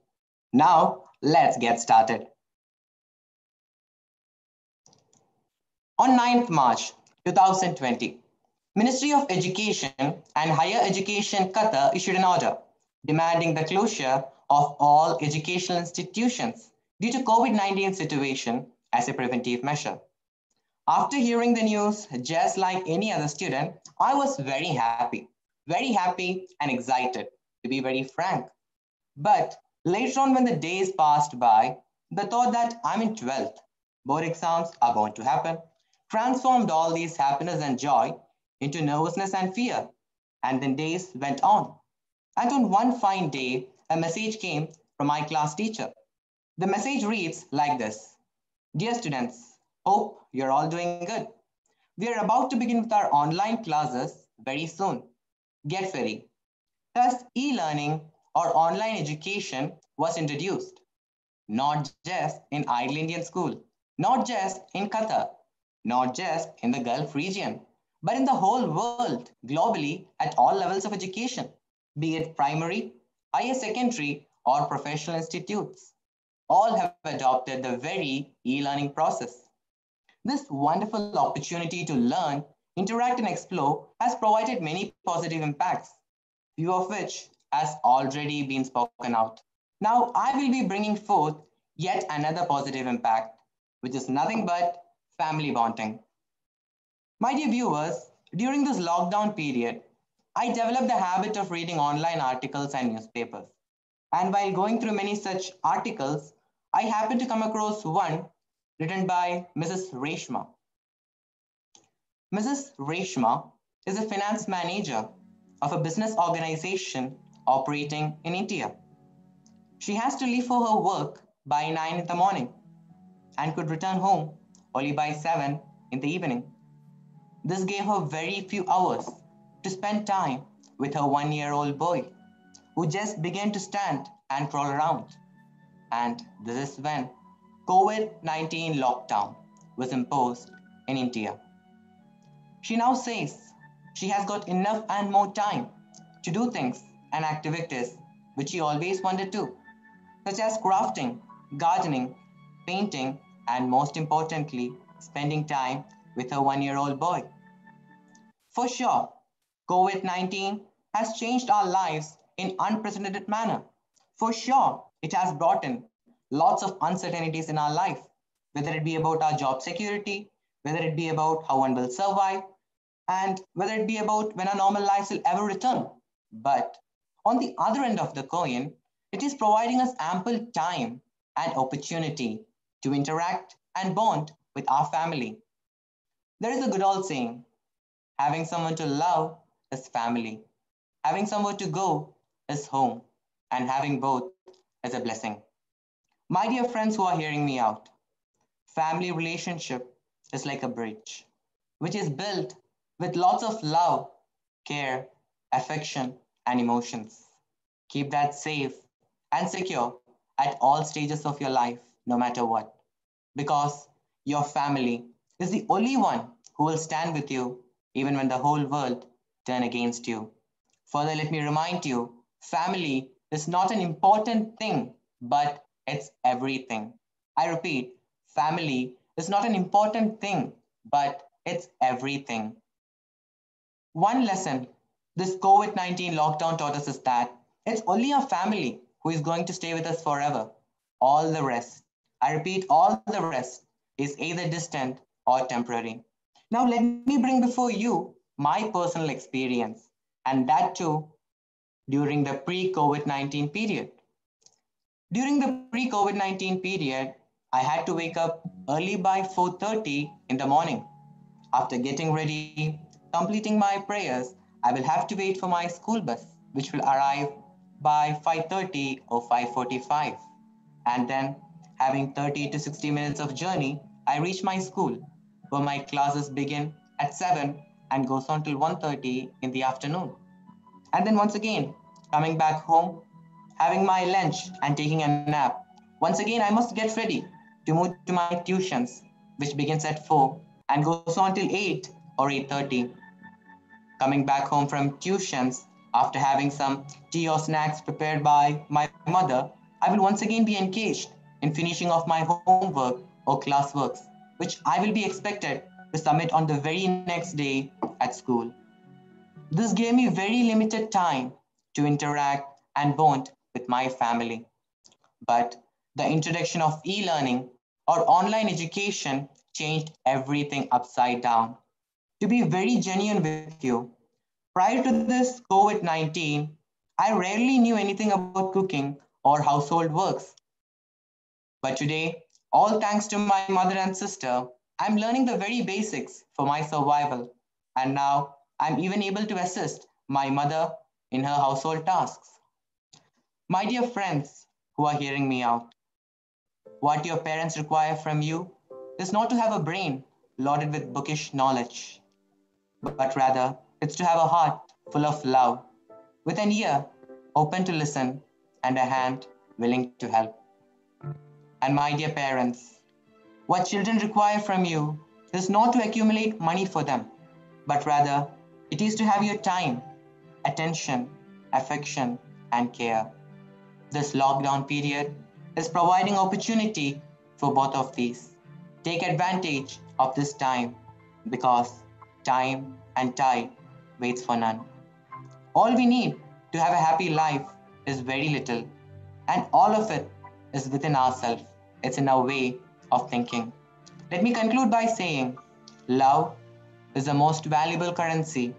Now, let's get started. On 9th March 2020, Ministry of Education and Higher Education Qatar issued an order demanding the closure of all educational institutions due to COVID-19 situation as a preventive measure. After hearing the news, just like any other student, I was very happy, very happy and excited, to be very frank. But later on, when the days passed by, the thought that I'm in 12th, board exams are going to happen, transformed all these happiness and joy into nervousness and fear. And then days went on. And on one fine day, a message came from my class teacher. The message reads like this Dear students, hope you're all doing good. We are about to begin with our online classes very soon. Get ready. Thus, e learning or online education was introduced, not just in Ideal Indian School, not just in Qatar, not just in the Gulf region, but in the whole world, globally, at all levels of education, be it primary, higher secondary, or professional institutes. All have adopted the very e-learning process. This wonderful opportunity to learn, interact, and explore has provided many positive impacts, few of which has already been spoken out. Now, I will be bringing forth yet another positive impact, which is nothing but family bonding. My dear viewers, during this lockdown period, I developed the habit of reading online articles and newspapers. And while going through many such articles, I happened to come across one written by Mrs. Reshma. Mrs. Reshma is a finance manager of a business organization operating in India. She has to leave for her work by 9 in the morning and could return home only by 7 in the evening. This gave her very few hours to spend time with her one year old boy who just began to stand and crawl around. And this is when COVID 19 lockdown was imposed in India. She now says she has got enough and more time to do things and activities which she always wanted to, such as crafting, gardening, painting, and most importantly, spending time with her one year old boy. For sure, COVID 19 has changed our lives in unprecedented manner. For sure, it has brought in lots of uncertainties in our life, whether it be about our job security, whether it be about how one will survive, and whether it be about when our normal lives will ever return. But on the other end of the coin, it is providing us ample time and opportunity to interact and bond with our family. There is a good old saying having someone to love is family, having somewhere to go is home, and having both is a blessing. My dear friends who are hearing me out, family relationship is like a bridge, which is built with lots of love, care, affection, and emotions. Keep that safe and secure at all stages of your life, no matter what, because your family is the only one who will stand with you even when the whole world turn against you. Further, let me remind you, family is not an important thing, but it's everything. I repeat, family is not an important thing, but it's everything. One lesson this COVID 19 lockdown taught us is that it's only our family who is going to stay with us forever. All the rest, I repeat, all the rest is either distant or temporary. Now, let me bring before you my personal experience, and that too during the pre COVID 19 period. During the pre COVID 19 period, I had to wake up early by 4:30 in the morning. After getting ready, completing my prayers, I will have to wait for my school bus, which will arrive by 5:30 or 5:45. And then, having 30 to 60 minutes of journey, I reach my school, where my classes begin at 7 and goes on till 1.30 in the afternoon. And then once again, coming back home, having my lunch and taking a nap. Once again, I must get ready to move to my tuitions, which begins at 4 and goes on till 8 or 8.30. Coming back home from tuitions, after having some tea or snacks prepared by my mother, I will once again be engaged in finishing off my homework or classworks, which I will be expected to submit on the very next day at school. This gave me very limited time to interact and bond with my family. But the introduction of e-learning or online education changed everything upside down. To be very genuine with you, prior to this COVID-19, I rarely knew anything about cooking or household works. But today, all thanks to my mother and sister, I'm learning the very basics for my survival. And now I'm even able to assist my mother in her household tasks. My dear friends who are hearing me out, what your parents require from you is not to have a brain loaded with bookish knowledge, but rather it's to have a heart full of love, with an ear open to listen and a hand willing to help. And my dear parents, what children require from you is not to accumulate money for them, but rather it is to have your time, attention, affection, and care. This lockdown period is providing opportunity for both of these. Take advantage of this time because time and tide waits for none. All we need to have a happy life is very little, and all of it is within ourselves. It's in our way of thinking. Let me conclude by saying love is the most valuable currency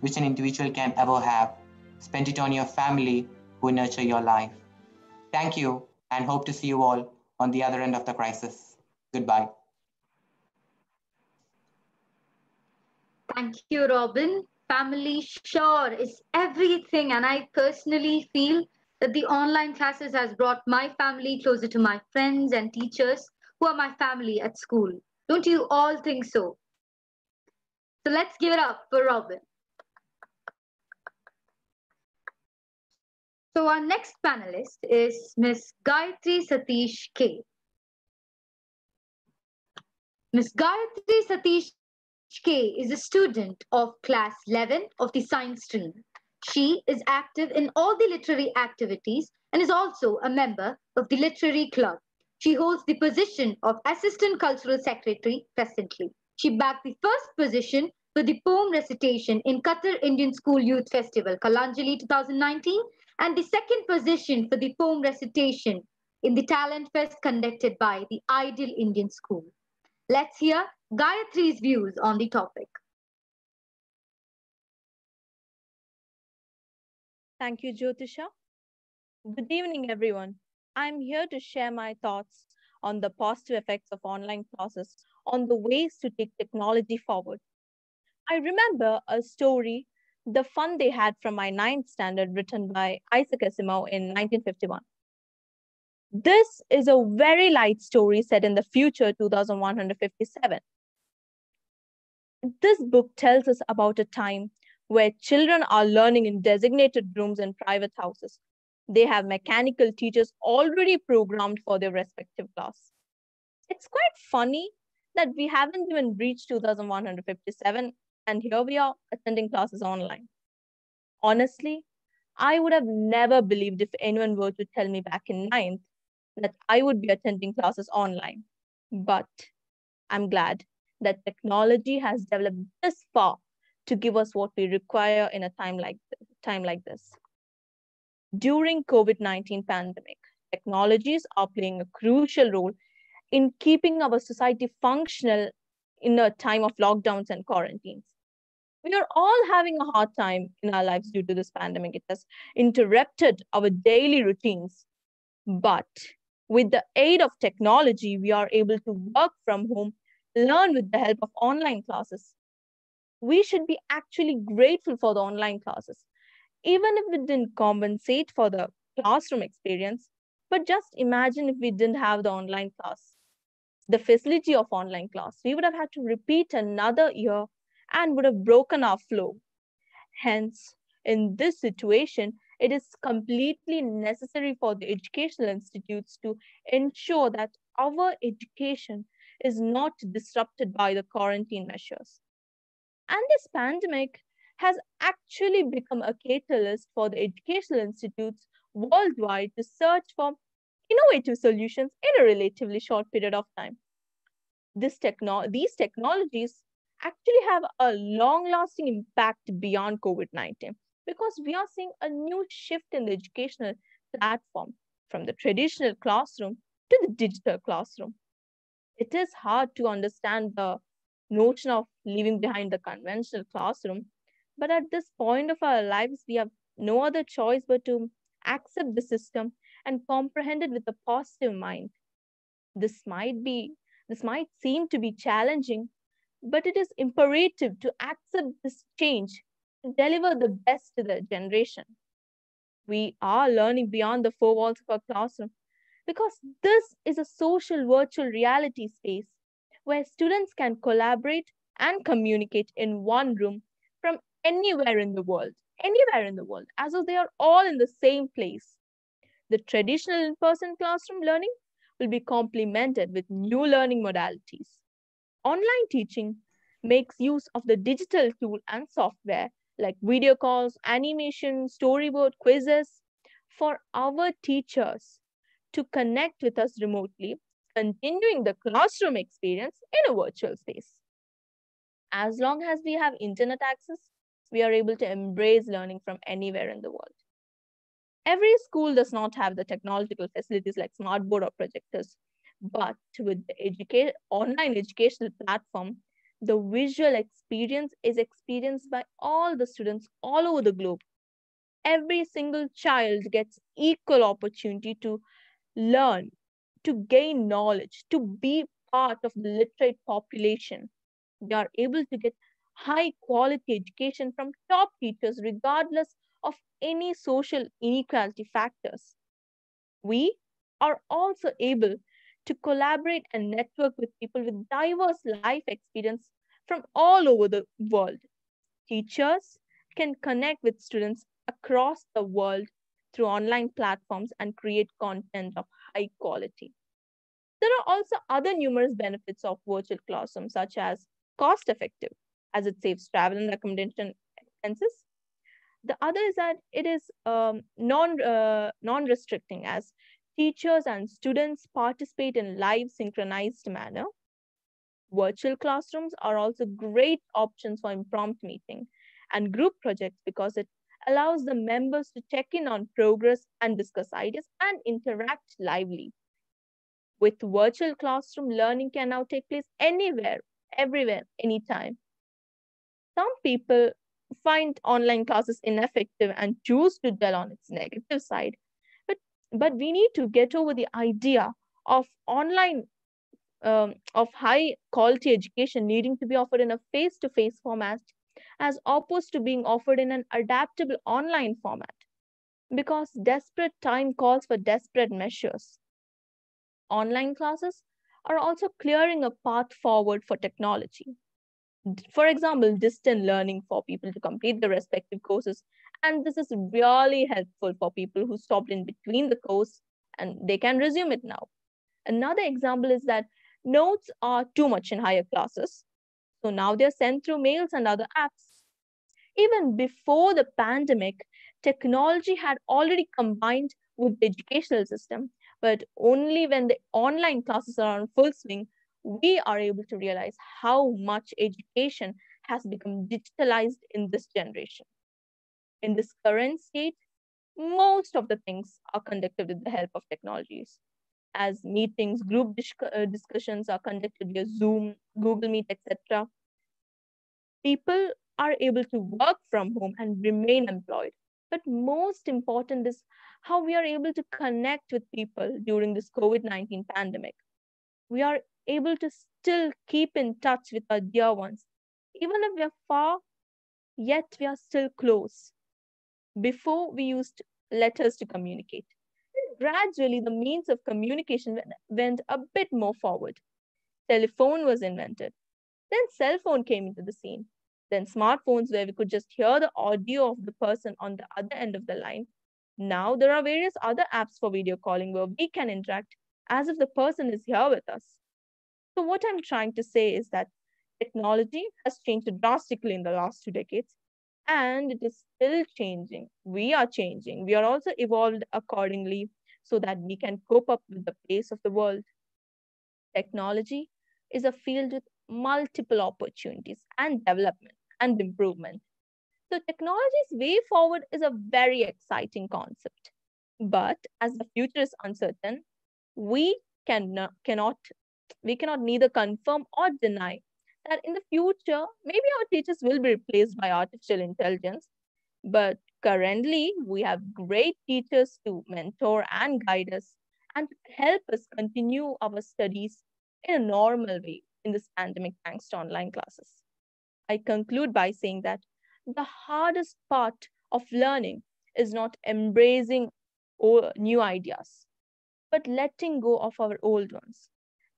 which an individual can ever have. Spend it on your family who nurture your life. Thank you and hope to see you all on the other end of the crisis. Goodbye. Thank you, Robin. Family sure is everything. And I personally feel that the online classes has brought my family closer to my friends and teachers who are my family at school. Don't you all think so? So let's give it up for Robin. So our next panelist is Ms. Gayatri Satish K. Ms. Gayatri Satish K is a student of class 11 of the science stream. She is active in all the literary activities and is also a member of the literary club. She holds the position of assistant cultural secretary presently. She bagged the first position for the poem recitation in Qatar Indian School Youth Festival, Kalanjali 2019, and the second position for the poem recitation in the Talent Fest conducted by the Ideal Indian School. Let's hear Gayatri's views on the topic. Thank you, Jyotisha. Good evening, everyone. I'm here to share my thoughts on the positive effects of online classes on the ways to take technology forward. I remember a story, The Fun They Had from My Ninth Standard, written by Isaac Asimov in 1951. This is a very light story set in the future 2157. This book tells us about a time where children are learning in designated rooms in private houses. They have mechanical teachers already programmed for their respective class. It's quite funny that we haven't even reached 2157 and here we are attending classes online. Honestly, I would have never believed if anyone were to tell me back in ninth that I would be attending classes online. But I'm glad that technology has developed this far to give us what we require in a time like time like this. During COVID-19 pandemic, technologies are playing a crucial role in keeping our society functional in a time of lockdowns and quarantines. We are all having a hard time in our lives due to this pandemic. It has interrupted our daily routines. But with the aid of technology, we are able to work from home, learn with the help of online classes. We should be actually grateful for the online classes, even if it didn't compensate for the classroom experience. But just imagine if we didn't have the online class, the facility of online class, we would have had to repeat another year and would have broken our flow. Hence, in this situation, it is completely necessary for the educational institutes to ensure that our education is not disrupted by the quarantine measures. And this pandemic has actually become a catalyst for the educational institutes worldwide to search for innovative solutions in a relatively short period of time. This techno these technologies actually have a long lasting impact beyond COVID 19 because we are seeing a new shift in the educational platform from the traditional classroom to the digital classroom. It is hard to understand the notion of leaving behind the conventional classroom, but at this point of our lives, we have no other choice but to accept the system and comprehended with a positive mind. This might be this might seem to be challenging, but it is imperative to accept this change to deliver the best to the generation. We are learning beyond the four walls of our classroom because this is a social virtual reality space where students can collaborate and communicate in one room from anywhere in the world, anywhere in the world, as though they are all in the same place. The traditional in person classroom learning will be complemented with new learning modalities. Online teaching makes use of the digital tool and software like video calls, animation, storyboard, quizzes for our teachers to connect with us remotely, continuing the classroom experience in a virtual space. As long as we have internet access, we are able to embrace learning from anywhere in the world. Every school does not have the technological facilities like smartboard or projectors, but with the educate, online educational platform, the visual experience is experienced by all the students all over the globe. Every single child gets equal opportunity to learn, to gain knowledge, to be part of the literate population. They are able to get high quality education from top teachers, regardless of any social inequality factors. We are also able to collaborate and network with people with diverse life experience from all over the world. Teachers can connect with students across the world through online platforms and create content of high quality. There are also other numerous benefits of virtual classroom, such as cost effective, as it saves travel and accommodation expenses. The other is that it is um, non, uh, non-restricting as teachers and students participate in live synchronized manner. Virtual classrooms are also great options for impromptu meeting and group projects because it allows the members to check in on progress and discuss ideas and interact lively. With virtual classroom, learning can now take place anywhere, everywhere, anytime. Some people find online classes ineffective and choose to dwell on its negative side. But, but we need to get over the idea of online, um, of high quality education needing to be offered in a face to face format as opposed to being offered in an adaptable online format because desperate time calls for desperate measures. Online classes are also clearing a path forward for technology. For example, distant learning for people to complete the respective courses. And this is really helpful for people who stopped in between the course and they can resume it now. Another example is that notes are too much in higher classes. So now they're sent through mails and other apps. Even before the pandemic, technology had already combined with the educational system, but only when the online classes are on full swing, we are able to realize how much education has become digitalized in this generation. In this current state, most of the things are conducted with the help of technologies. As meetings, group dis uh, discussions are conducted via Zoom, Google Meet, etc. People are able to work from home and remain employed. But most important is how we are able to connect with people during this COVID 19 pandemic. We are able to still keep in touch with our dear ones. Even if we are far, yet we are still close. Before we used letters to communicate. Gradually, the means of communication went a bit more forward. Telephone was invented. Then cell phone came into the scene then smartphones where we could just hear the audio of the person on the other end of the line. Now there are various other apps for video calling where we can interact as if the person is here with us. So what I'm trying to say is that technology has changed drastically in the last two decades and it is still changing. We are changing. We are also evolved accordingly so that we can cope up with the pace of the world. Technology is a field with multiple opportunities and development and improvement. So technology's way forward is a very exciting concept. But as the future is uncertain, we cannot, cannot we cannot neither confirm or deny that in the future, maybe our teachers will be replaced by artificial intelligence. But currently, we have great teachers to mentor and guide us and help us continue our studies in a normal way in this pandemic thanks to online classes. I conclude by saying that the hardest part of learning is not embracing new ideas, but letting go of our old ones.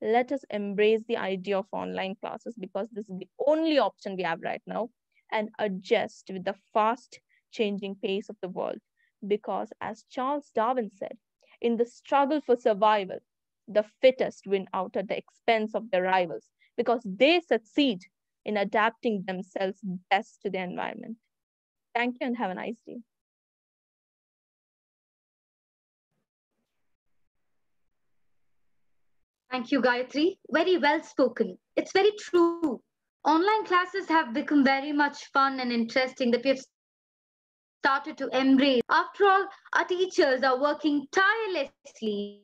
Let us embrace the idea of online classes because this is the only option we have right now and adjust with the fast changing pace of the world. Because as Charles Darwin said, in the struggle for survival, the fittest win out at the expense of their rivals because they succeed in adapting themselves best to the environment. Thank you and have a nice day. Thank you, Gayatri. Very well spoken. It's very true. Online classes have become very much fun and interesting that we have started to embrace. After all, our teachers are working tirelessly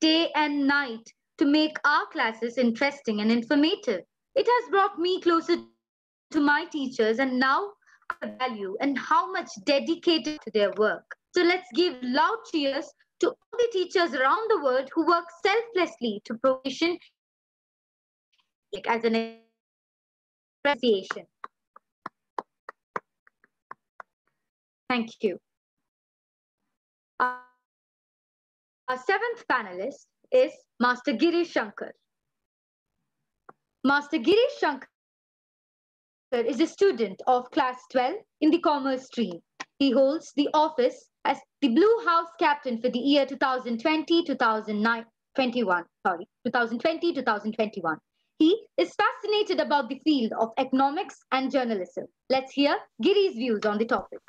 day and night to make our classes interesting and informative. It has brought me closer to my teachers and now I value and how much dedicated to their work. So let's give loud cheers to all the teachers around the world who work selflessly to provision as an appreciation. Thank you. Our seventh panelist is Master Girish Shankar. Master Girish Shankar is a student of class 12 in the commerce stream. He holds the office as the Blue House captain for the year 2020-2021, sorry, 2020-2021. He is fascinated about the field of economics and journalism. Let's hear Giri's views on the topic.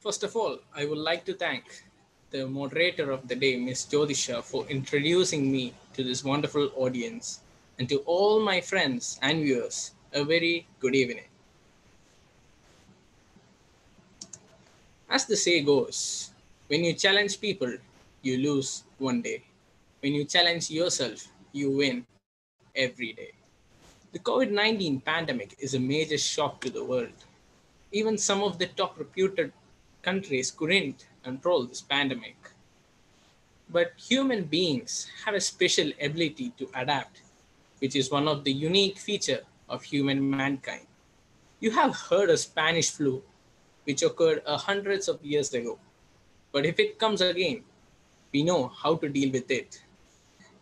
First of all, I would like to thank the moderator of the day, Ms. Jyotisha, for introducing me to this wonderful audience. And to all my friends and viewers, a very good evening. As the say goes, when you challenge people, you lose one day. When you challenge yourself, you win every day. The COVID 19 pandemic is a major shock to the world. Even some of the top reputed countries couldn't control this pandemic. But human beings have a special ability to adapt, which is one of the unique feature of human mankind. You have heard of Spanish flu, which occurred hundreds of years ago. But if it comes again, we know how to deal with it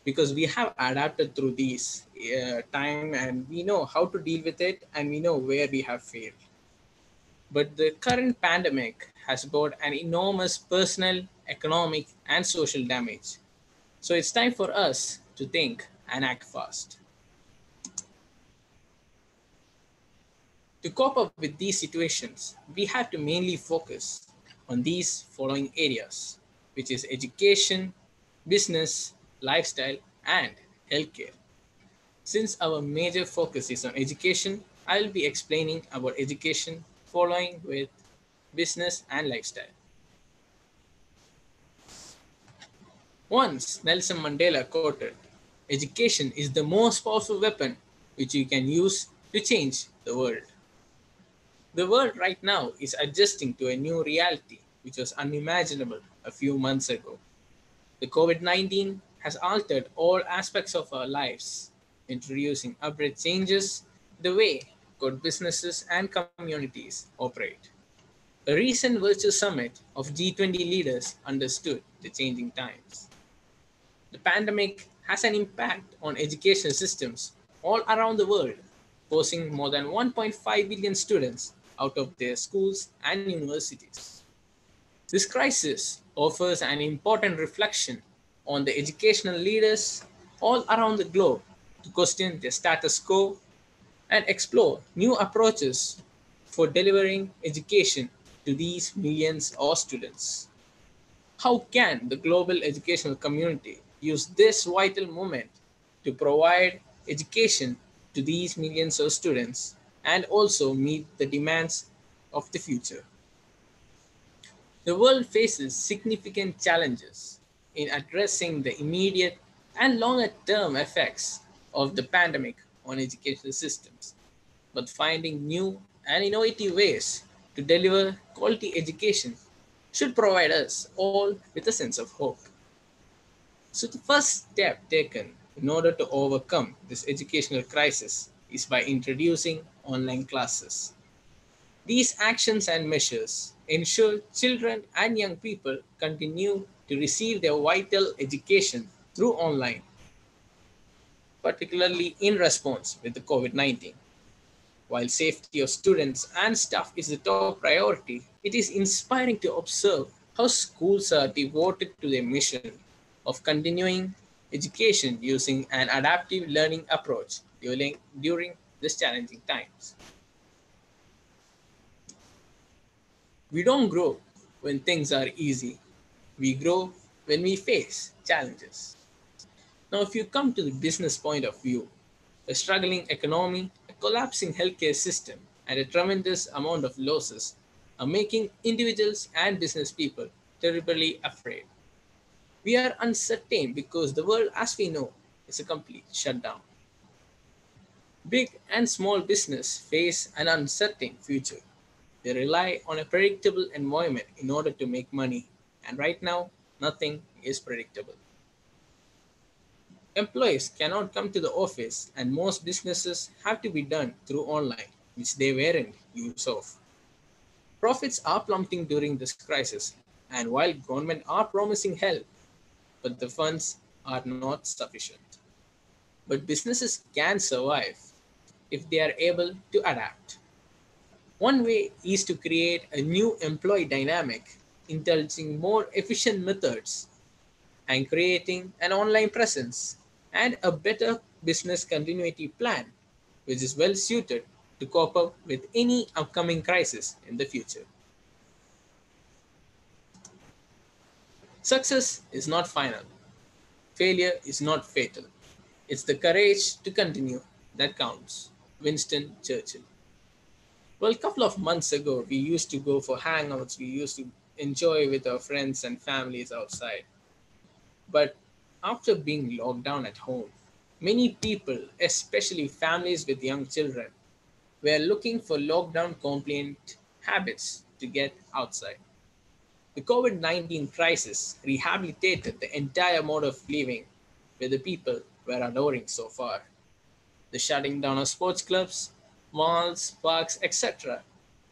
because we have adapted through these uh, time and we know how to deal with it and we know where we have failed. But the current pandemic has brought an enormous personal, economic, and social damage. So it's time for us to think and act fast. To cope up with these situations, we have to mainly focus on these following areas, which is education, business, lifestyle, and healthcare. Since our major focus is on education, I'll be explaining about education following with business, and lifestyle. Once Nelson Mandela quoted, Education is the most powerful weapon which you can use to change the world. The world right now is adjusting to a new reality which was unimaginable a few months ago. The COVID 19 has altered all aspects of our lives, introducing abrupt changes the way good businesses and communities operate. A recent virtual summit of G20 leaders understood the changing times. The pandemic has an impact on education systems all around the world, forcing more than 1.5 billion students out of their schools and universities. This crisis offers an important reflection on the educational leaders all around the globe to question their status quo and explore new approaches for delivering education to these millions of students. How can the global educational community use this vital moment to provide education to these millions of students and also meet the demands of the future? The world faces significant challenges in addressing the immediate and longer term effects of the pandemic on educational systems, but finding new and innovative ways to deliver quality education should provide us all with a sense of hope. So, the first step taken in order to overcome this educational crisis is by introducing online classes. These actions and measures ensure children and young people continue to receive their vital education through online, particularly in response with the COVID-19. While safety of students and staff is the top priority, it is inspiring to observe how schools are devoted to their mission of continuing education using an adaptive learning approach during, during these challenging times. We don't grow when things are easy. We grow when we face challenges. Now, if you come to the business point of view, a struggling economy, a collapsing healthcare system, and a tremendous amount of losses are making individuals and business people terribly afraid. We are uncertain because the world as we know is a complete shutdown. Big and small business face an uncertain future. They rely on a predictable environment in order to make money, and right now, nothing is predictable. Employees cannot come to the office, and most businesses have to be done through online, which they weren't use of. Profits are plummeting during this crisis, and while government are promising help, but the funds are not sufficient. But businesses can survive if they are able to adapt. One way is to create a new employee dynamic, indulging more efficient methods, and creating an online presence and a better business continuity plan, which is well suited to cope up with any upcoming crisis in the future. Success is not final. Failure is not fatal. It's the courage to continue that counts. Winston Churchill. Well, a couple of months ago, we used to go for hangouts. We used to enjoy with our friends and families outside. But after being locked down at home, many people, especially families with young children, were looking for lockdown compliant habits to get outside. The COVID 19 crisis rehabilitated the entire mode of living where the people were adoring so far. The shutting down of sports clubs, malls, parks, etc.,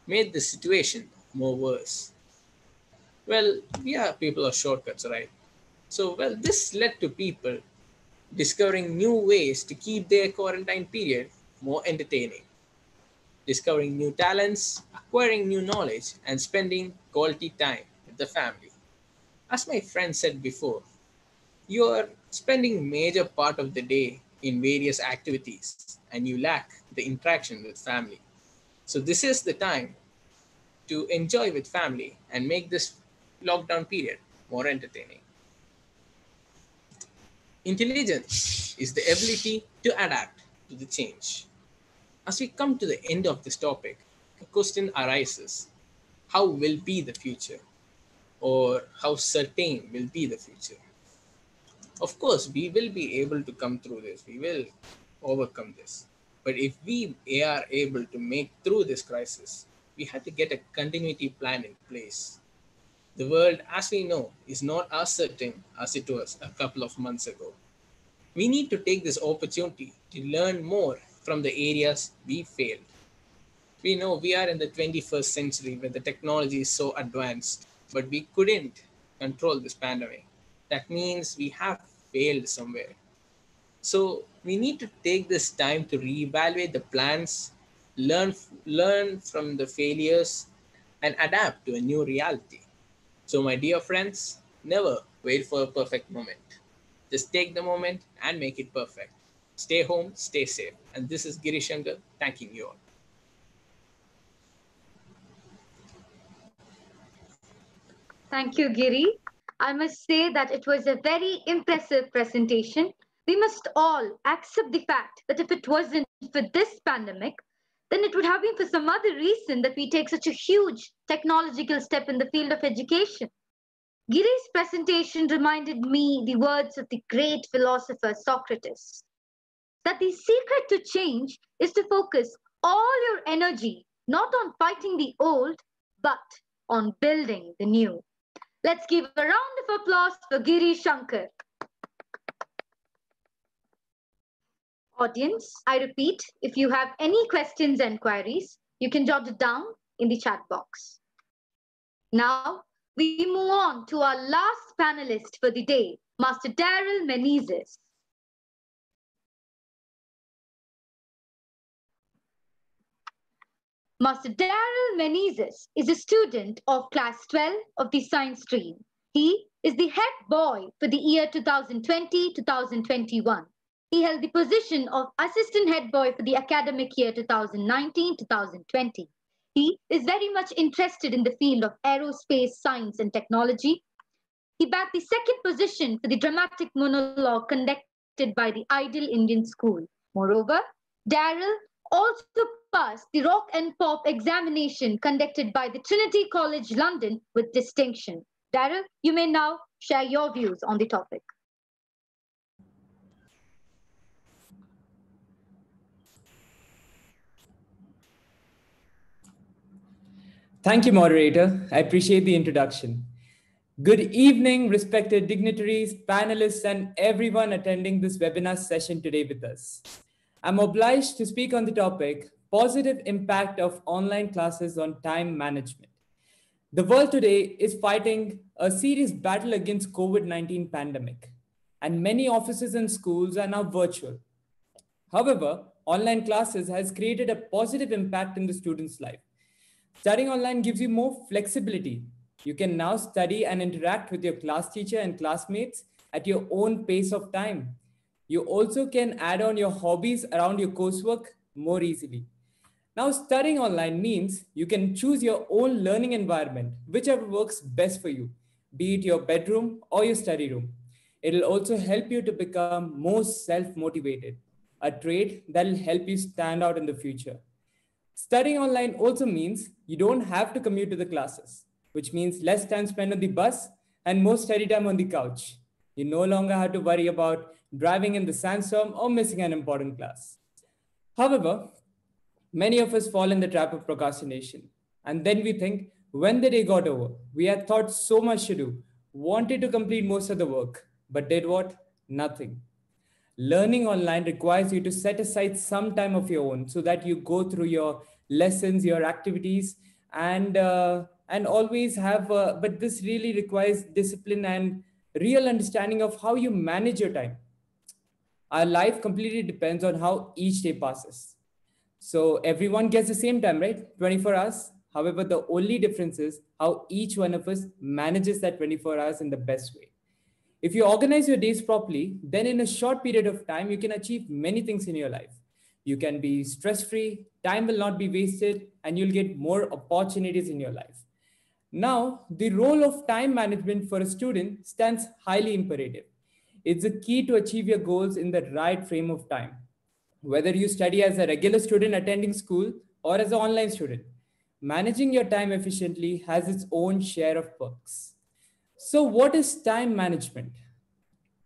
made the situation more worse. Well, we are people of shortcuts, right? So, well, this led to people discovering new ways to keep their quarantine period more entertaining, discovering new talents, acquiring new knowledge, and spending quality time with the family. As my friend said before, you are spending major part of the day in various activities and you lack the interaction with family. So this is the time to enjoy with family and make this lockdown period more entertaining. Intelligence is the ability to adapt to the change. As we come to the end of this topic, a question arises how will be the future? Or how certain will be the future? Of course, we will be able to come through this, we will overcome this. But if we are able to make through this crisis, we have to get a continuity plan in place. The world, as we know, is not as certain as it was a couple of months ago. We need to take this opportunity to learn more from the areas we failed. We know we are in the 21st century where the technology is so advanced, but we couldn't control this pandemic. That means we have failed somewhere. So we need to take this time to reevaluate the plans, learn, learn from the failures, and adapt to a new reality. So, my dear friends, never wait for a perfect moment. Just take the moment and make it perfect. Stay home, stay safe. And this is Giri Shankar thanking you all. Thank you, Giri. I must say that it was a very impressive presentation. We must all accept the fact that if it wasn't for this pandemic, then it would have been for some other reason that we take such a huge technological step in the field of education. Giri's presentation reminded me the words of the great philosopher Socrates that the secret to change is to focus all your energy not on fighting the old, but on building the new. Let's give a round of applause for Giri Shankar. Audience, I repeat, if you have any questions and queries, you can jot it down in the chat box. Now, we move on to our last panelist for the day, Master Daryl Menezes. Master Daryl Menezes is a student of class 12 of the science stream. He is the head boy for the year 2020-2021. He held the position of assistant head boy for the academic year 2019-2020. He is very much interested in the field of aerospace science and technology. He bagged the second position for the dramatic monologue conducted by the Ideal Indian School. Moreover, Daryl also passed the rock and pop examination conducted by the Trinity College London with distinction. Daryl, you may now share your views on the topic. Thank you, moderator. I appreciate the introduction. Good evening, respected dignitaries, panelists, and everyone attending this webinar session today with us. I'm obliged to speak on the topic, positive impact of online classes on time management. The world today is fighting a serious battle against COVID-19 pandemic, and many offices and schools are now virtual. However, online classes has created a positive impact in the student's life. Studying online gives you more flexibility. You can now study and interact with your class teacher and classmates at your own pace of time. You also can add on your hobbies around your coursework more easily. Now, studying online means you can choose your own learning environment, whichever works best for you, be it your bedroom or your study room. It'll also help you to become more self motivated, a trait that'll help you stand out in the future. Studying online also means you don't have to commute to the classes, which means less time spent on the bus and more study time on the couch. You no longer have to worry about driving in the sandstorm or missing an important class. However, many of us fall in the trap of procrastination. And then we think, when the day got over, we had thought so much to do, wanted to complete most of the work, but did what? Nothing. Learning online requires you to set aside some time of your own so that you go through your lessons, your activities, and uh, and always have. Uh, but this really requires discipline and real understanding of how you manage your time. Our life completely depends on how each day passes. So everyone gets the same time, right? 24 hours. However, the only difference is how each one of us manages that 24 hours in the best way. If you organize your days properly, then in a short period of time, you can achieve many things in your life. You can be stress free, time will not be wasted, and you'll get more opportunities in your life. Now, the role of time management for a student stands highly imperative. It's the key to achieve your goals in the right frame of time. Whether you study as a regular student attending school or as an online student, managing your time efficiently has its own share of perks. So, what is time management?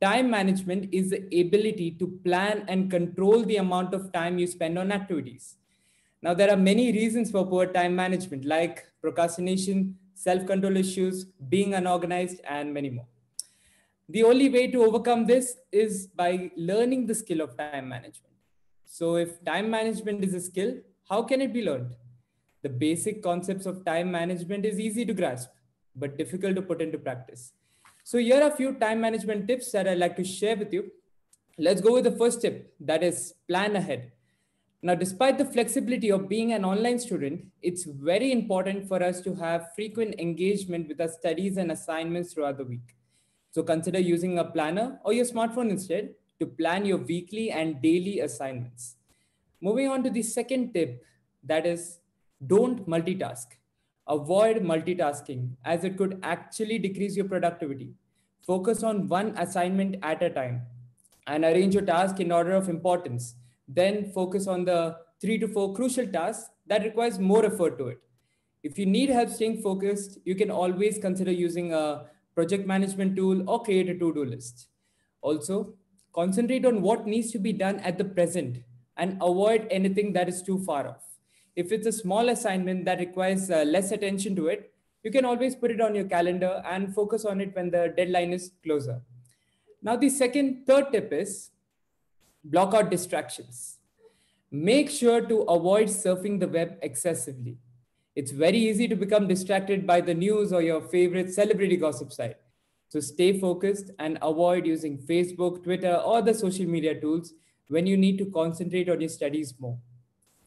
Time management is the ability to plan and control the amount of time you spend on activities. Now, there are many reasons for poor time management, like procrastination, self control issues, being unorganized, and many more. The only way to overcome this is by learning the skill of time management. So, if time management is a skill, how can it be learned? The basic concepts of time management is easy to grasp, but difficult to put into practice. So, here are a few time management tips that I'd like to share with you. let's go with the first tip that is plan ahead. Now, despite the flexibility of being an online student, it's very important for us to have frequent engagement with our studies and assignments throughout the week. So consider using a planner or your smartphone instead to plan your weekly and daily assignments. Moving on to the second tip, that is don't multitask. Avoid multitasking as it could actually decrease your productivity. Focus on one assignment at a time and arrange your task in order of importance. Then focus on the three to four crucial tasks that requires more effort to it. If you need help staying focused, you can always consider using a project management tool or create a to-do list. Also, concentrate on what needs to be done at the present and avoid anything that is too far off. If it's a small assignment that requires uh, less attention to it, you can always put it on your calendar and focus on it when the deadline is closer. Now, the second, third tip is block out distractions. Make sure to avoid surfing the web excessively. It's very easy to become distracted by the news or your favorite celebrity gossip site. So stay focused and avoid using Facebook, Twitter, or the social media tools when you need to concentrate on your studies more.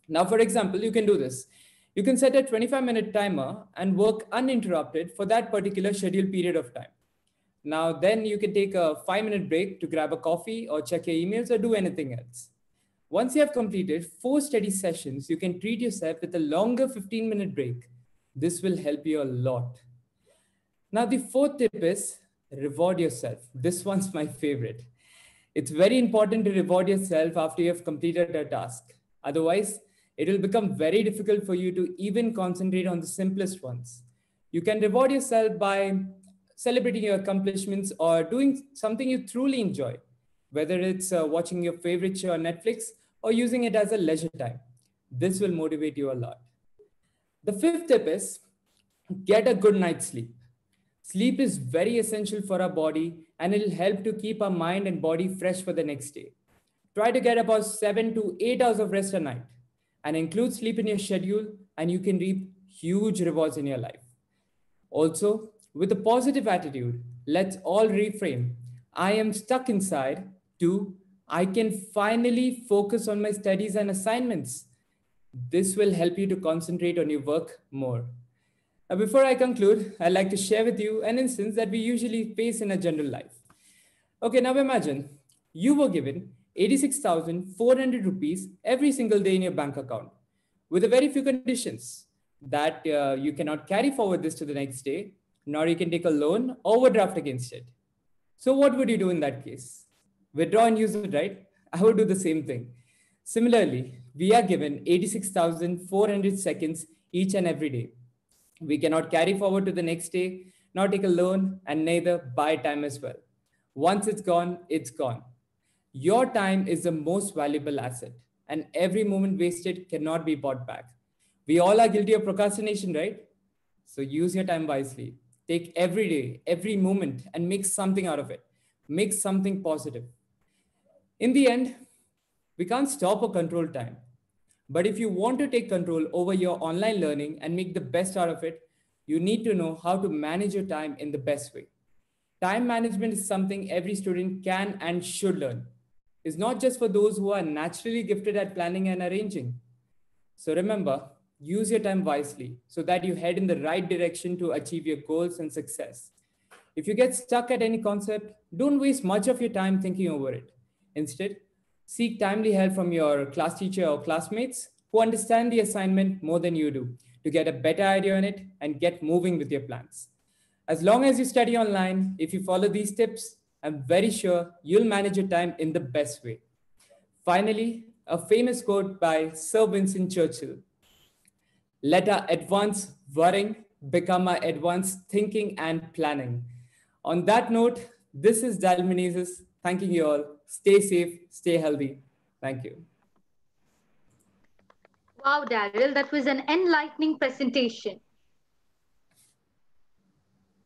Now, for example, you can do this. You can set a 25 minute timer and work uninterrupted for that particular scheduled period of time. Now, then you can take a five minute break to grab a coffee or check your emails or do anything else. Once you have completed four study sessions, you can treat yourself with a longer 15 minute break. This will help you a lot. Now, the fourth tip is reward yourself. This one's my favorite. It's very important to reward yourself after you have completed a task. Otherwise, it will become very difficult for you to even concentrate on the simplest ones. You can reward yourself by celebrating your accomplishments or doing something you truly enjoy, whether it's uh, watching your favorite show on Netflix or using it as a leisure time. This will motivate you a lot. The fifth tip is get a good night's sleep. Sleep is very essential for our body and it'll help to keep our mind and body fresh for the next day. Try to get about seven to eight hours of rest a night and include sleep in your schedule, and you can reap huge rewards in your life. Also, with a positive attitude, let's all reframe I am stuck inside to I can finally focus on my studies and assignments. This will help you to concentrate on your work more. Now, before I conclude, I'd like to share with you an instance that we usually face in a general life. Okay, now imagine you were given 86,400 rupees every single day in your bank account with a very few conditions that uh, you cannot carry forward this to the next day, nor you can take a loan or overdraft against it. So what would you do in that case? Withdraw and use it, right? I would do the same thing. Similarly, we are given 86,400 seconds each and every day. We cannot carry forward to the next day, nor take a loan, and neither buy time as well. Once it's gone, it's gone. Your time is the most valuable asset, and every moment wasted cannot be bought back. We all are guilty of procrastination, right? So use your time wisely. Take every day, every moment, and make something out of it. Make something positive. In the end, we can't stop or control time. But if you want to take control over your online learning and make the best out of it, you need to know how to manage your time in the best way. Time management is something every student can and should learn. It's not just for those who are naturally gifted at planning and arranging. So remember, use your time wisely so that you head in the right direction to achieve your goals and success. If you get stuck at any concept, don't waste much of your time thinking over it. Instead, seek timely help from your class teacher or classmates who understand the assignment more than you do to get a better idea on it and get moving with your plans. As long as you study online, if you follow these tips, I'm very sure you'll manage your time in the best way. Finally, a famous quote by Sir Winston Churchill let our advanced worrying become our advanced thinking and planning. On that note, this is Daryl Menezes thanking you all. Stay safe, stay healthy. Thank you. Wow, Daryl, that was an enlightening presentation.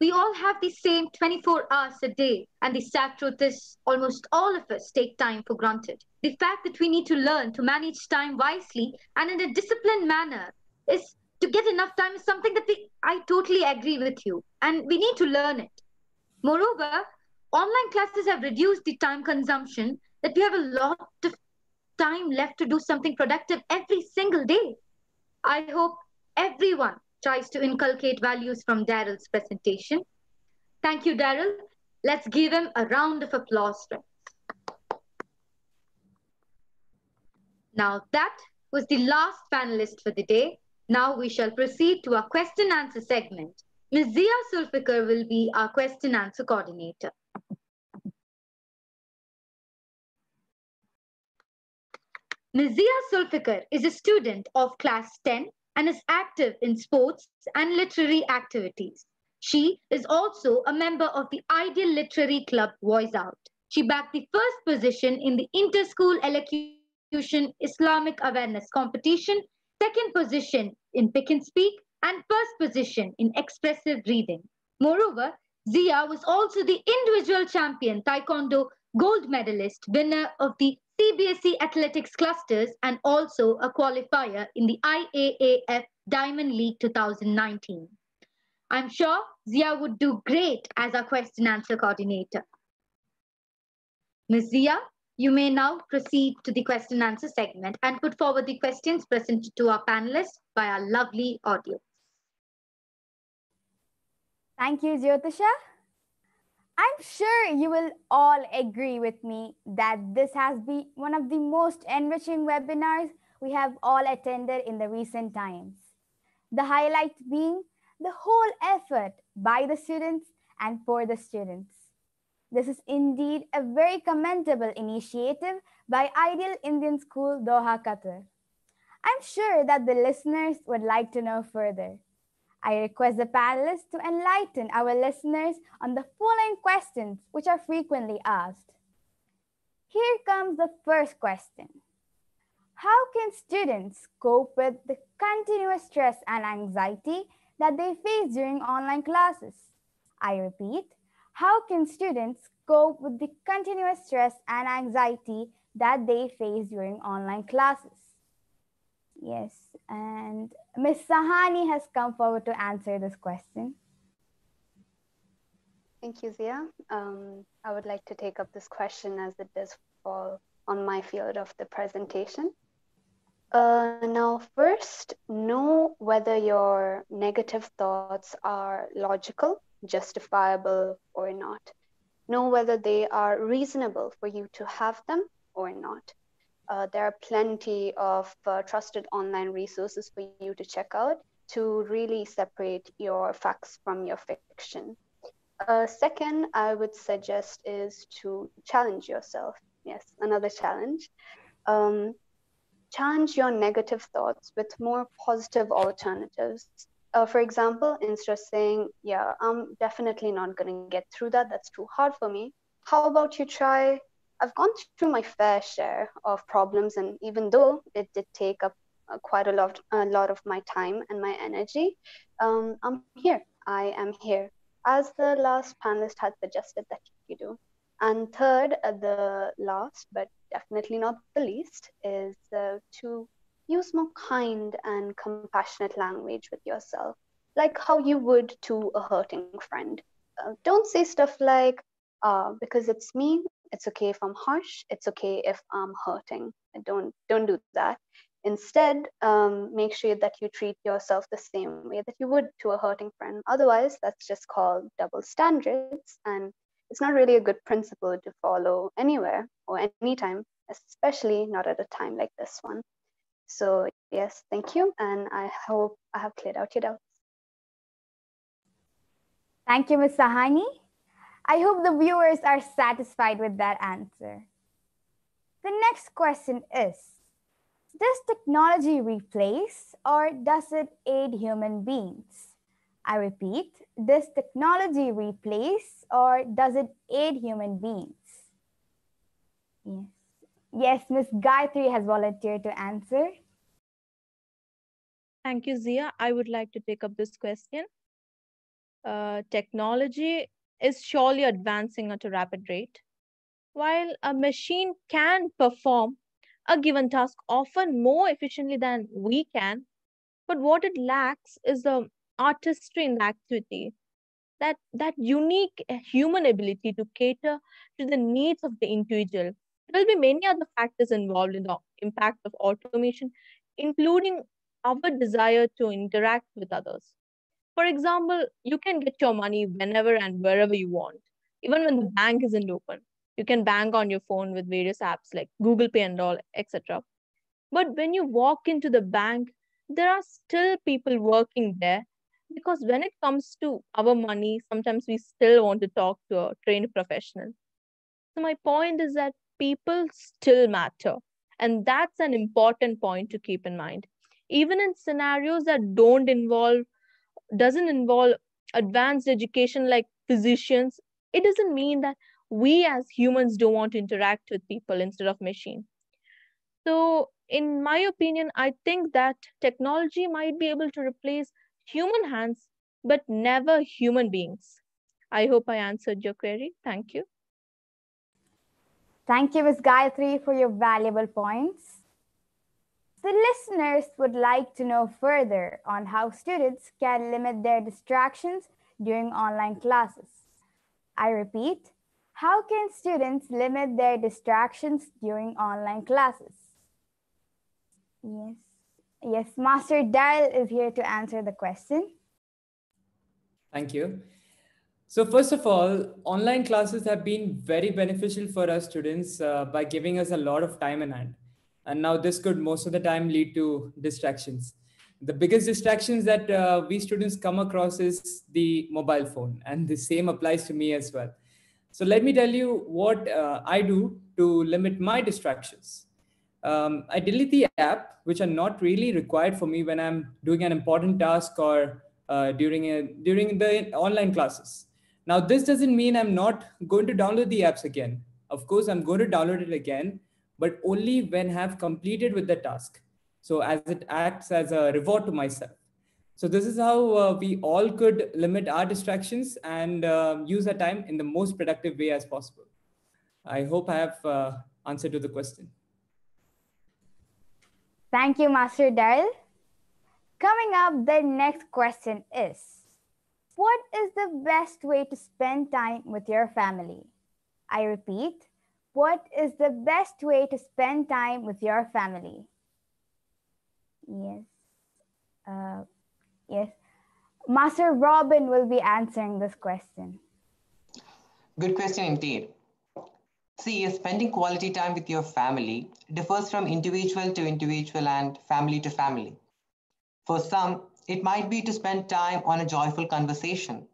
We all have the same 24 hours a day, and the sad truth is almost all of us take time for granted. The fact that we need to learn to manage time wisely and in a disciplined manner is to get enough time is something that we I totally agree with you. And we need to learn it. Moreover, online classes have reduced the time consumption that we have a lot of time left to do something productive every single day. I hope everyone tries to inculcate values from Daryl's presentation. Thank you, Daryl. Let's give him a round of applause. Now that was the last panelist for the day. Now we shall proceed to our question answer segment. Ms. Zia Zulfikar will be our question answer coordinator. Ms. Zia Zulfikar is a student of class 10 and is active in sports and literary activities. She is also a member of the Ideal Literary Club Voice Out. She backed the first position in the Inter-School Elocution Islamic Awareness Competition, second position in Pick and Speak, and first position in Expressive Reading. Moreover, Zia was also the individual champion Taekwondo gold medalist, winner of the CBSE Athletics Clusters, and also a qualifier in the IAAF Diamond League 2019. I'm sure Zia would do great as our question answer coordinator. Ms. Zia, you may now proceed to the question answer segment and put forward the questions presented to our panelists by our lovely audience. Thank you, Jyotisha. I'm sure you will all agree with me that this has been one of the most enriching webinars we have all attended in the recent times. The highlight being the whole effort by the students and for the students. This is indeed a very commendable initiative by Ideal Indian School, Doha, Qatar. I'm sure that the listeners would like to know further. I request the panelists to enlighten our listeners on the following questions which are frequently asked. Here comes the first question. How can students cope with the continuous stress and anxiety that they face during online classes? I repeat, how can students cope with the continuous stress and anxiety that they face during online classes? Yes, and Ms. Sahani has come forward to answer this question. Thank you, Zia. Um, I would like to take up this question as it does fall on my field of the presentation. Uh, now, first, know whether your negative thoughts are logical, justifiable, or not. Know whether they are reasonable for you to have them or not. Uh, there are plenty of uh, trusted online resources for you to check out to really separate your facts from your fiction. Uh, second, I would suggest is to challenge yourself. Yes, another challenge. Um, challenge your negative thoughts with more positive alternatives. Uh, for example, instead of saying, Yeah, I'm definitely not going to get through that, that's too hard for me, how about you try? I've gone through my fair share of problems, and even though it did take up uh, quite a lot, a lot of my time and my energy, um, I'm here. I am here, as the last panelist had suggested that you do. And third, uh, the last but definitely not the least, is uh, to use more kind and compassionate language with yourself, like how you would to a hurting friend. Uh, don't say stuff like, uh, because it's me, it's okay if I'm harsh, it's okay if I'm hurting. Don't, don't do that. Instead, um, make sure that you treat yourself the same way that you would to a hurting friend. Otherwise, that's just called double standards and it's not really a good principle to follow anywhere or anytime, especially not at a time like this one. So yes, thank you. And I hope I have cleared out your doubts. Thank you, Ms. Sahani. I hope the viewers are satisfied with that answer. The next question is, does technology replace or does it aid human beings? I repeat, does technology replace or does it aid human beings? Yes. Yes, Ms. Gayatri has volunteered to answer. Thank you, Zia. I would like to take up this question. Uh, technology is surely advancing at a rapid rate. While a machine can perform a given task often more efficiently than we can, but what it lacks is the artistry in the activity, that, that unique eh, human ability to cater to the needs of the individual There will be many other factors involved in the impact of automation, including our desire to interact with others. For example, you can get your money whenever and wherever you want, even when the bank isn't open. You can bank on your phone with various apps like Google Pay and all, etc. But when you walk into the bank, there are still people working there because when it comes to our money, sometimes we still want to talk to a trained professional. So, my point is that people still matter. And that's an important point to keep in mind. Even in scenarios that don't involve, doesn't involve advanced education like physicians, it doesn't mean that we as humans don't want to interact with people instead of machine. So, in my opinion, I think that technology might be able to replace human hands, but never human beings. I hope I answered your query. Thank you. Thank you, Ms. Gayatri, for your valuable points. The listeners would like to know further on how students can limit their distractions during online classes. I repeat, how can students limit their distractions during online classes? Yes, yes, Master Daryl is here to answer the question. Thank you. So first of all, online classes have been very beneficial for us students uh, by giving us a lot of time in hand. And now this could most of the time lead to distractions. The biggest distractions that uh, we students come across is the mobile phone and the same applies to me as well. So let me tell you what uh, I do to limit my distractions. Um, I delete the app, which are not really required for me when I'm doing an important task or uh, during, a, during the online classes. Now, this doesn't mean I'm not going to download the apps again. Of course, I'm going to download it again, but only when I have completed with the task. So as it acts as a reward to myself. So this is how uh, we all could limit our distractions and uh, use our time in the most productive way as possible. I hope I have uh, answered to the question. Thank you, Master Daryl. Coming up, the next question is, what is the best way to spend time with your family? I repeat, what is the best way to spend time with your family? Yes. Uh, yes. Master Robin will be answering this question. Good question indeed. See, spending quality time with your family differs from individual to individual and family to family. For some, it might be to spend time on a joyful conversation,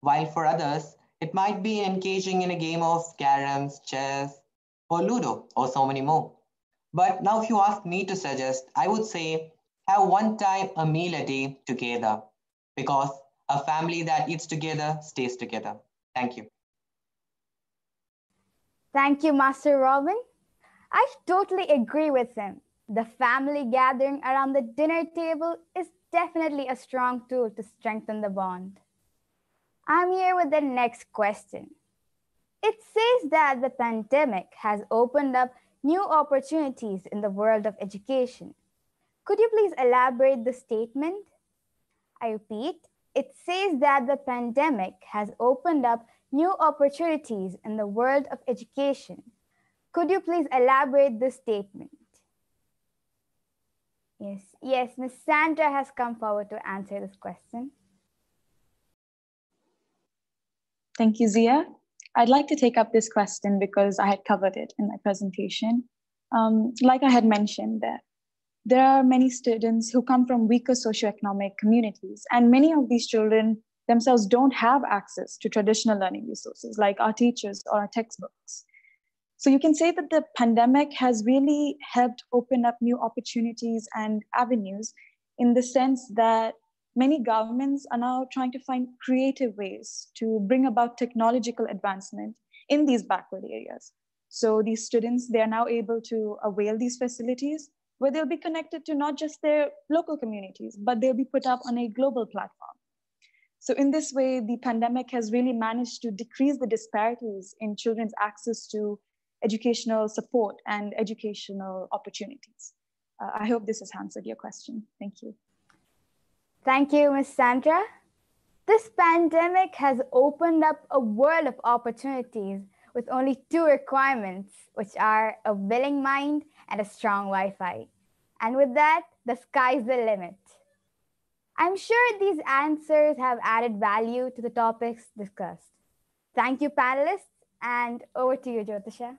while for others, it might be engaging in a game of caroms, chess, or Ludo, or so many more. But now, if you ask me to suggest, I would say have one time a meal a day together because a family that eats together stays together. Thank you. Thank you, Master Robin. I totally agree with him. The family gathering around the dinner table is definitely a strong tool to strengthen the bond. I'm here with the next question. It says that the pandemic has opened up new opportunities in the world of education. Could you please elaborate the statement? I repeat, it says that the pandemic has opened up new opportunities in the world of education. Could you please elaborate this statement? Yes, yes, Ms. Sandra has come forward to answer this question. Thank you, Zia. I'd like to take up this question because I had covered it in my presentation. Um, like I had mentioned, that there are many students who come from weaker socioeconomic communities, and many of these children themselves don't have access to traditional learning resources like our teachers or our textbooks. So you can say that the pandemic has really helped open up new opportunities and avenues in the sense that many governments are now trying to find creative ways to bring about technological advancement in these backward areas. So these students, they are now able to avail these facilities where they'll be connected to not just their local communities, but they'll be put up on a global platform. So in this way, the pandemic has really managed to decrease the disparities in children's access to educational support and educational opportunities. Uh, I hope this has answered your question. Thank you. Thank you, Ms. Sandra. This pandemic has opened up a world of opportunities with only two requirements, which are a willing mind and a strong Wi-Fi. And with that, the sky's the limit. I'm sure these answers have added value to the topics discussed. Thank you, panelists, and over to you, Jyotisha.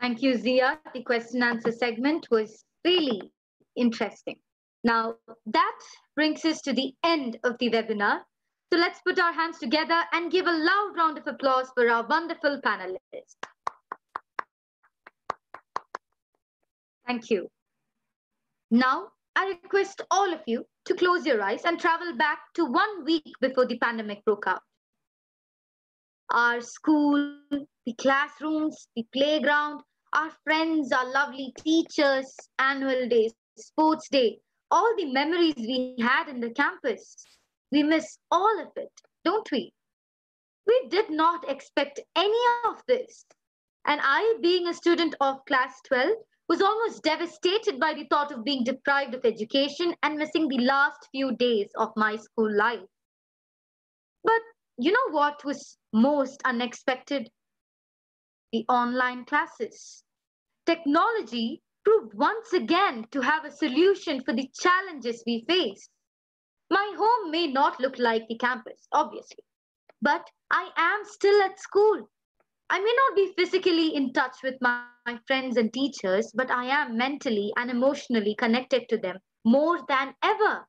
Thank you, Zia. The question answer segment was really interesting. Now, that brings us to the end of the webinar. So let's put our hands together and give a loud round of applause for our wonderful panelists. Thank you. Now, I request all of you to close your eyes and travel back to one week before the pandemic broke out. Our school, the classrooms, the playground, our friends, our lovely teachers, annual days, sports day, all the memories we had in the campus. We miss all of it, don't we? We did not expect any of this. And I, being a student of class 12, was almost devastated by the thought of being deprived of education and missing the last few days of my school life. But you know what was most unexpected? The online classes. Technology proved once again to have a solution for the challenges we face. My home may not look like the campus, obviously, but I am still at school. I may not be physically in touch with my, my friends and teachers, but I am mentally and emotionally connected to them more than ever.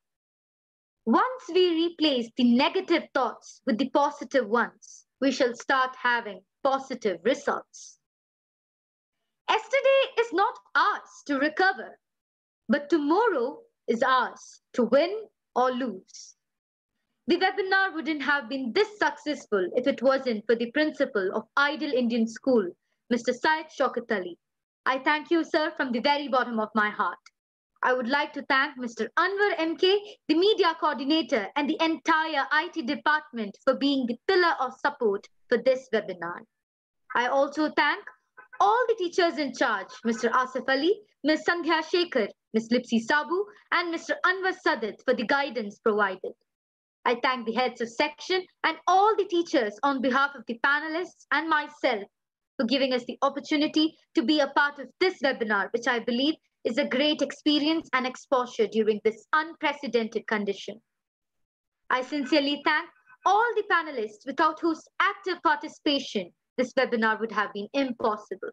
Once we replace the negative thoughts with the positive ones, we shall start having positive results. Yesterday is not ours to recover, but tomorrow is ours to win or lose. The webinar wouldn't have been this successful if it wasn't for the principal of Ideal Indian School, Mr. Syed Shaukat Ali. I thank you, sir, from the very bottom of my heart. I would like to thank Mr. Anwar MK, the media coordinator, and the entire IT department for being the pillar of support for this webinar. I also thank all the teachers in charge, Mr. Asif Ali, Ms. Sandhya Shekhar, Ms. Lipsi Sabu, and Mr. Anwar Sadat for the guidance provided. I thank the heads of section and all the teachers on behalf of the panelists and myself for giving us the opportunity to be a part of this webinar, which I believe is a great experience and exposure during this unprecedented condition. I sincerely thank all the panelists without whose active participation this webinar would have been impossible.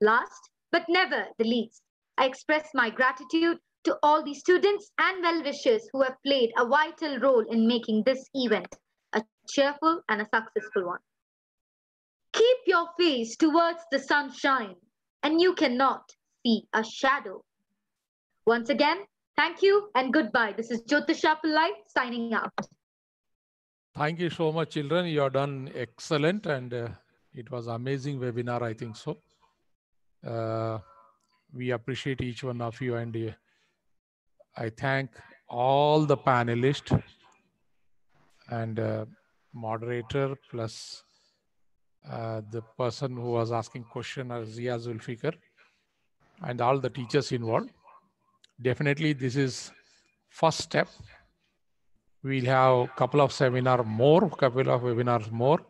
Last, but never the least, I express my gratitude to all the students and well-wishers who have played a vital role in making this event a cheerful and a successful one. Keep your face towards the sunshine and you cannot see a shadow. Once again, thank you and goodbye. This is Jyotisha Pillai signing out. Thank you so much, children. You have done excellent and uh, it was amazing webinar, I think so. Uh, we appreciate each one of you and uh, I thank all the panelists and uh, moderator plus uh, the person who was asking question as Zia Zulfikar and all the teachers involved. Definitely this is first step. We'll have a couple of seminar more, couple of webinars more,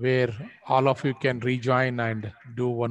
where all of you can rejoin and do one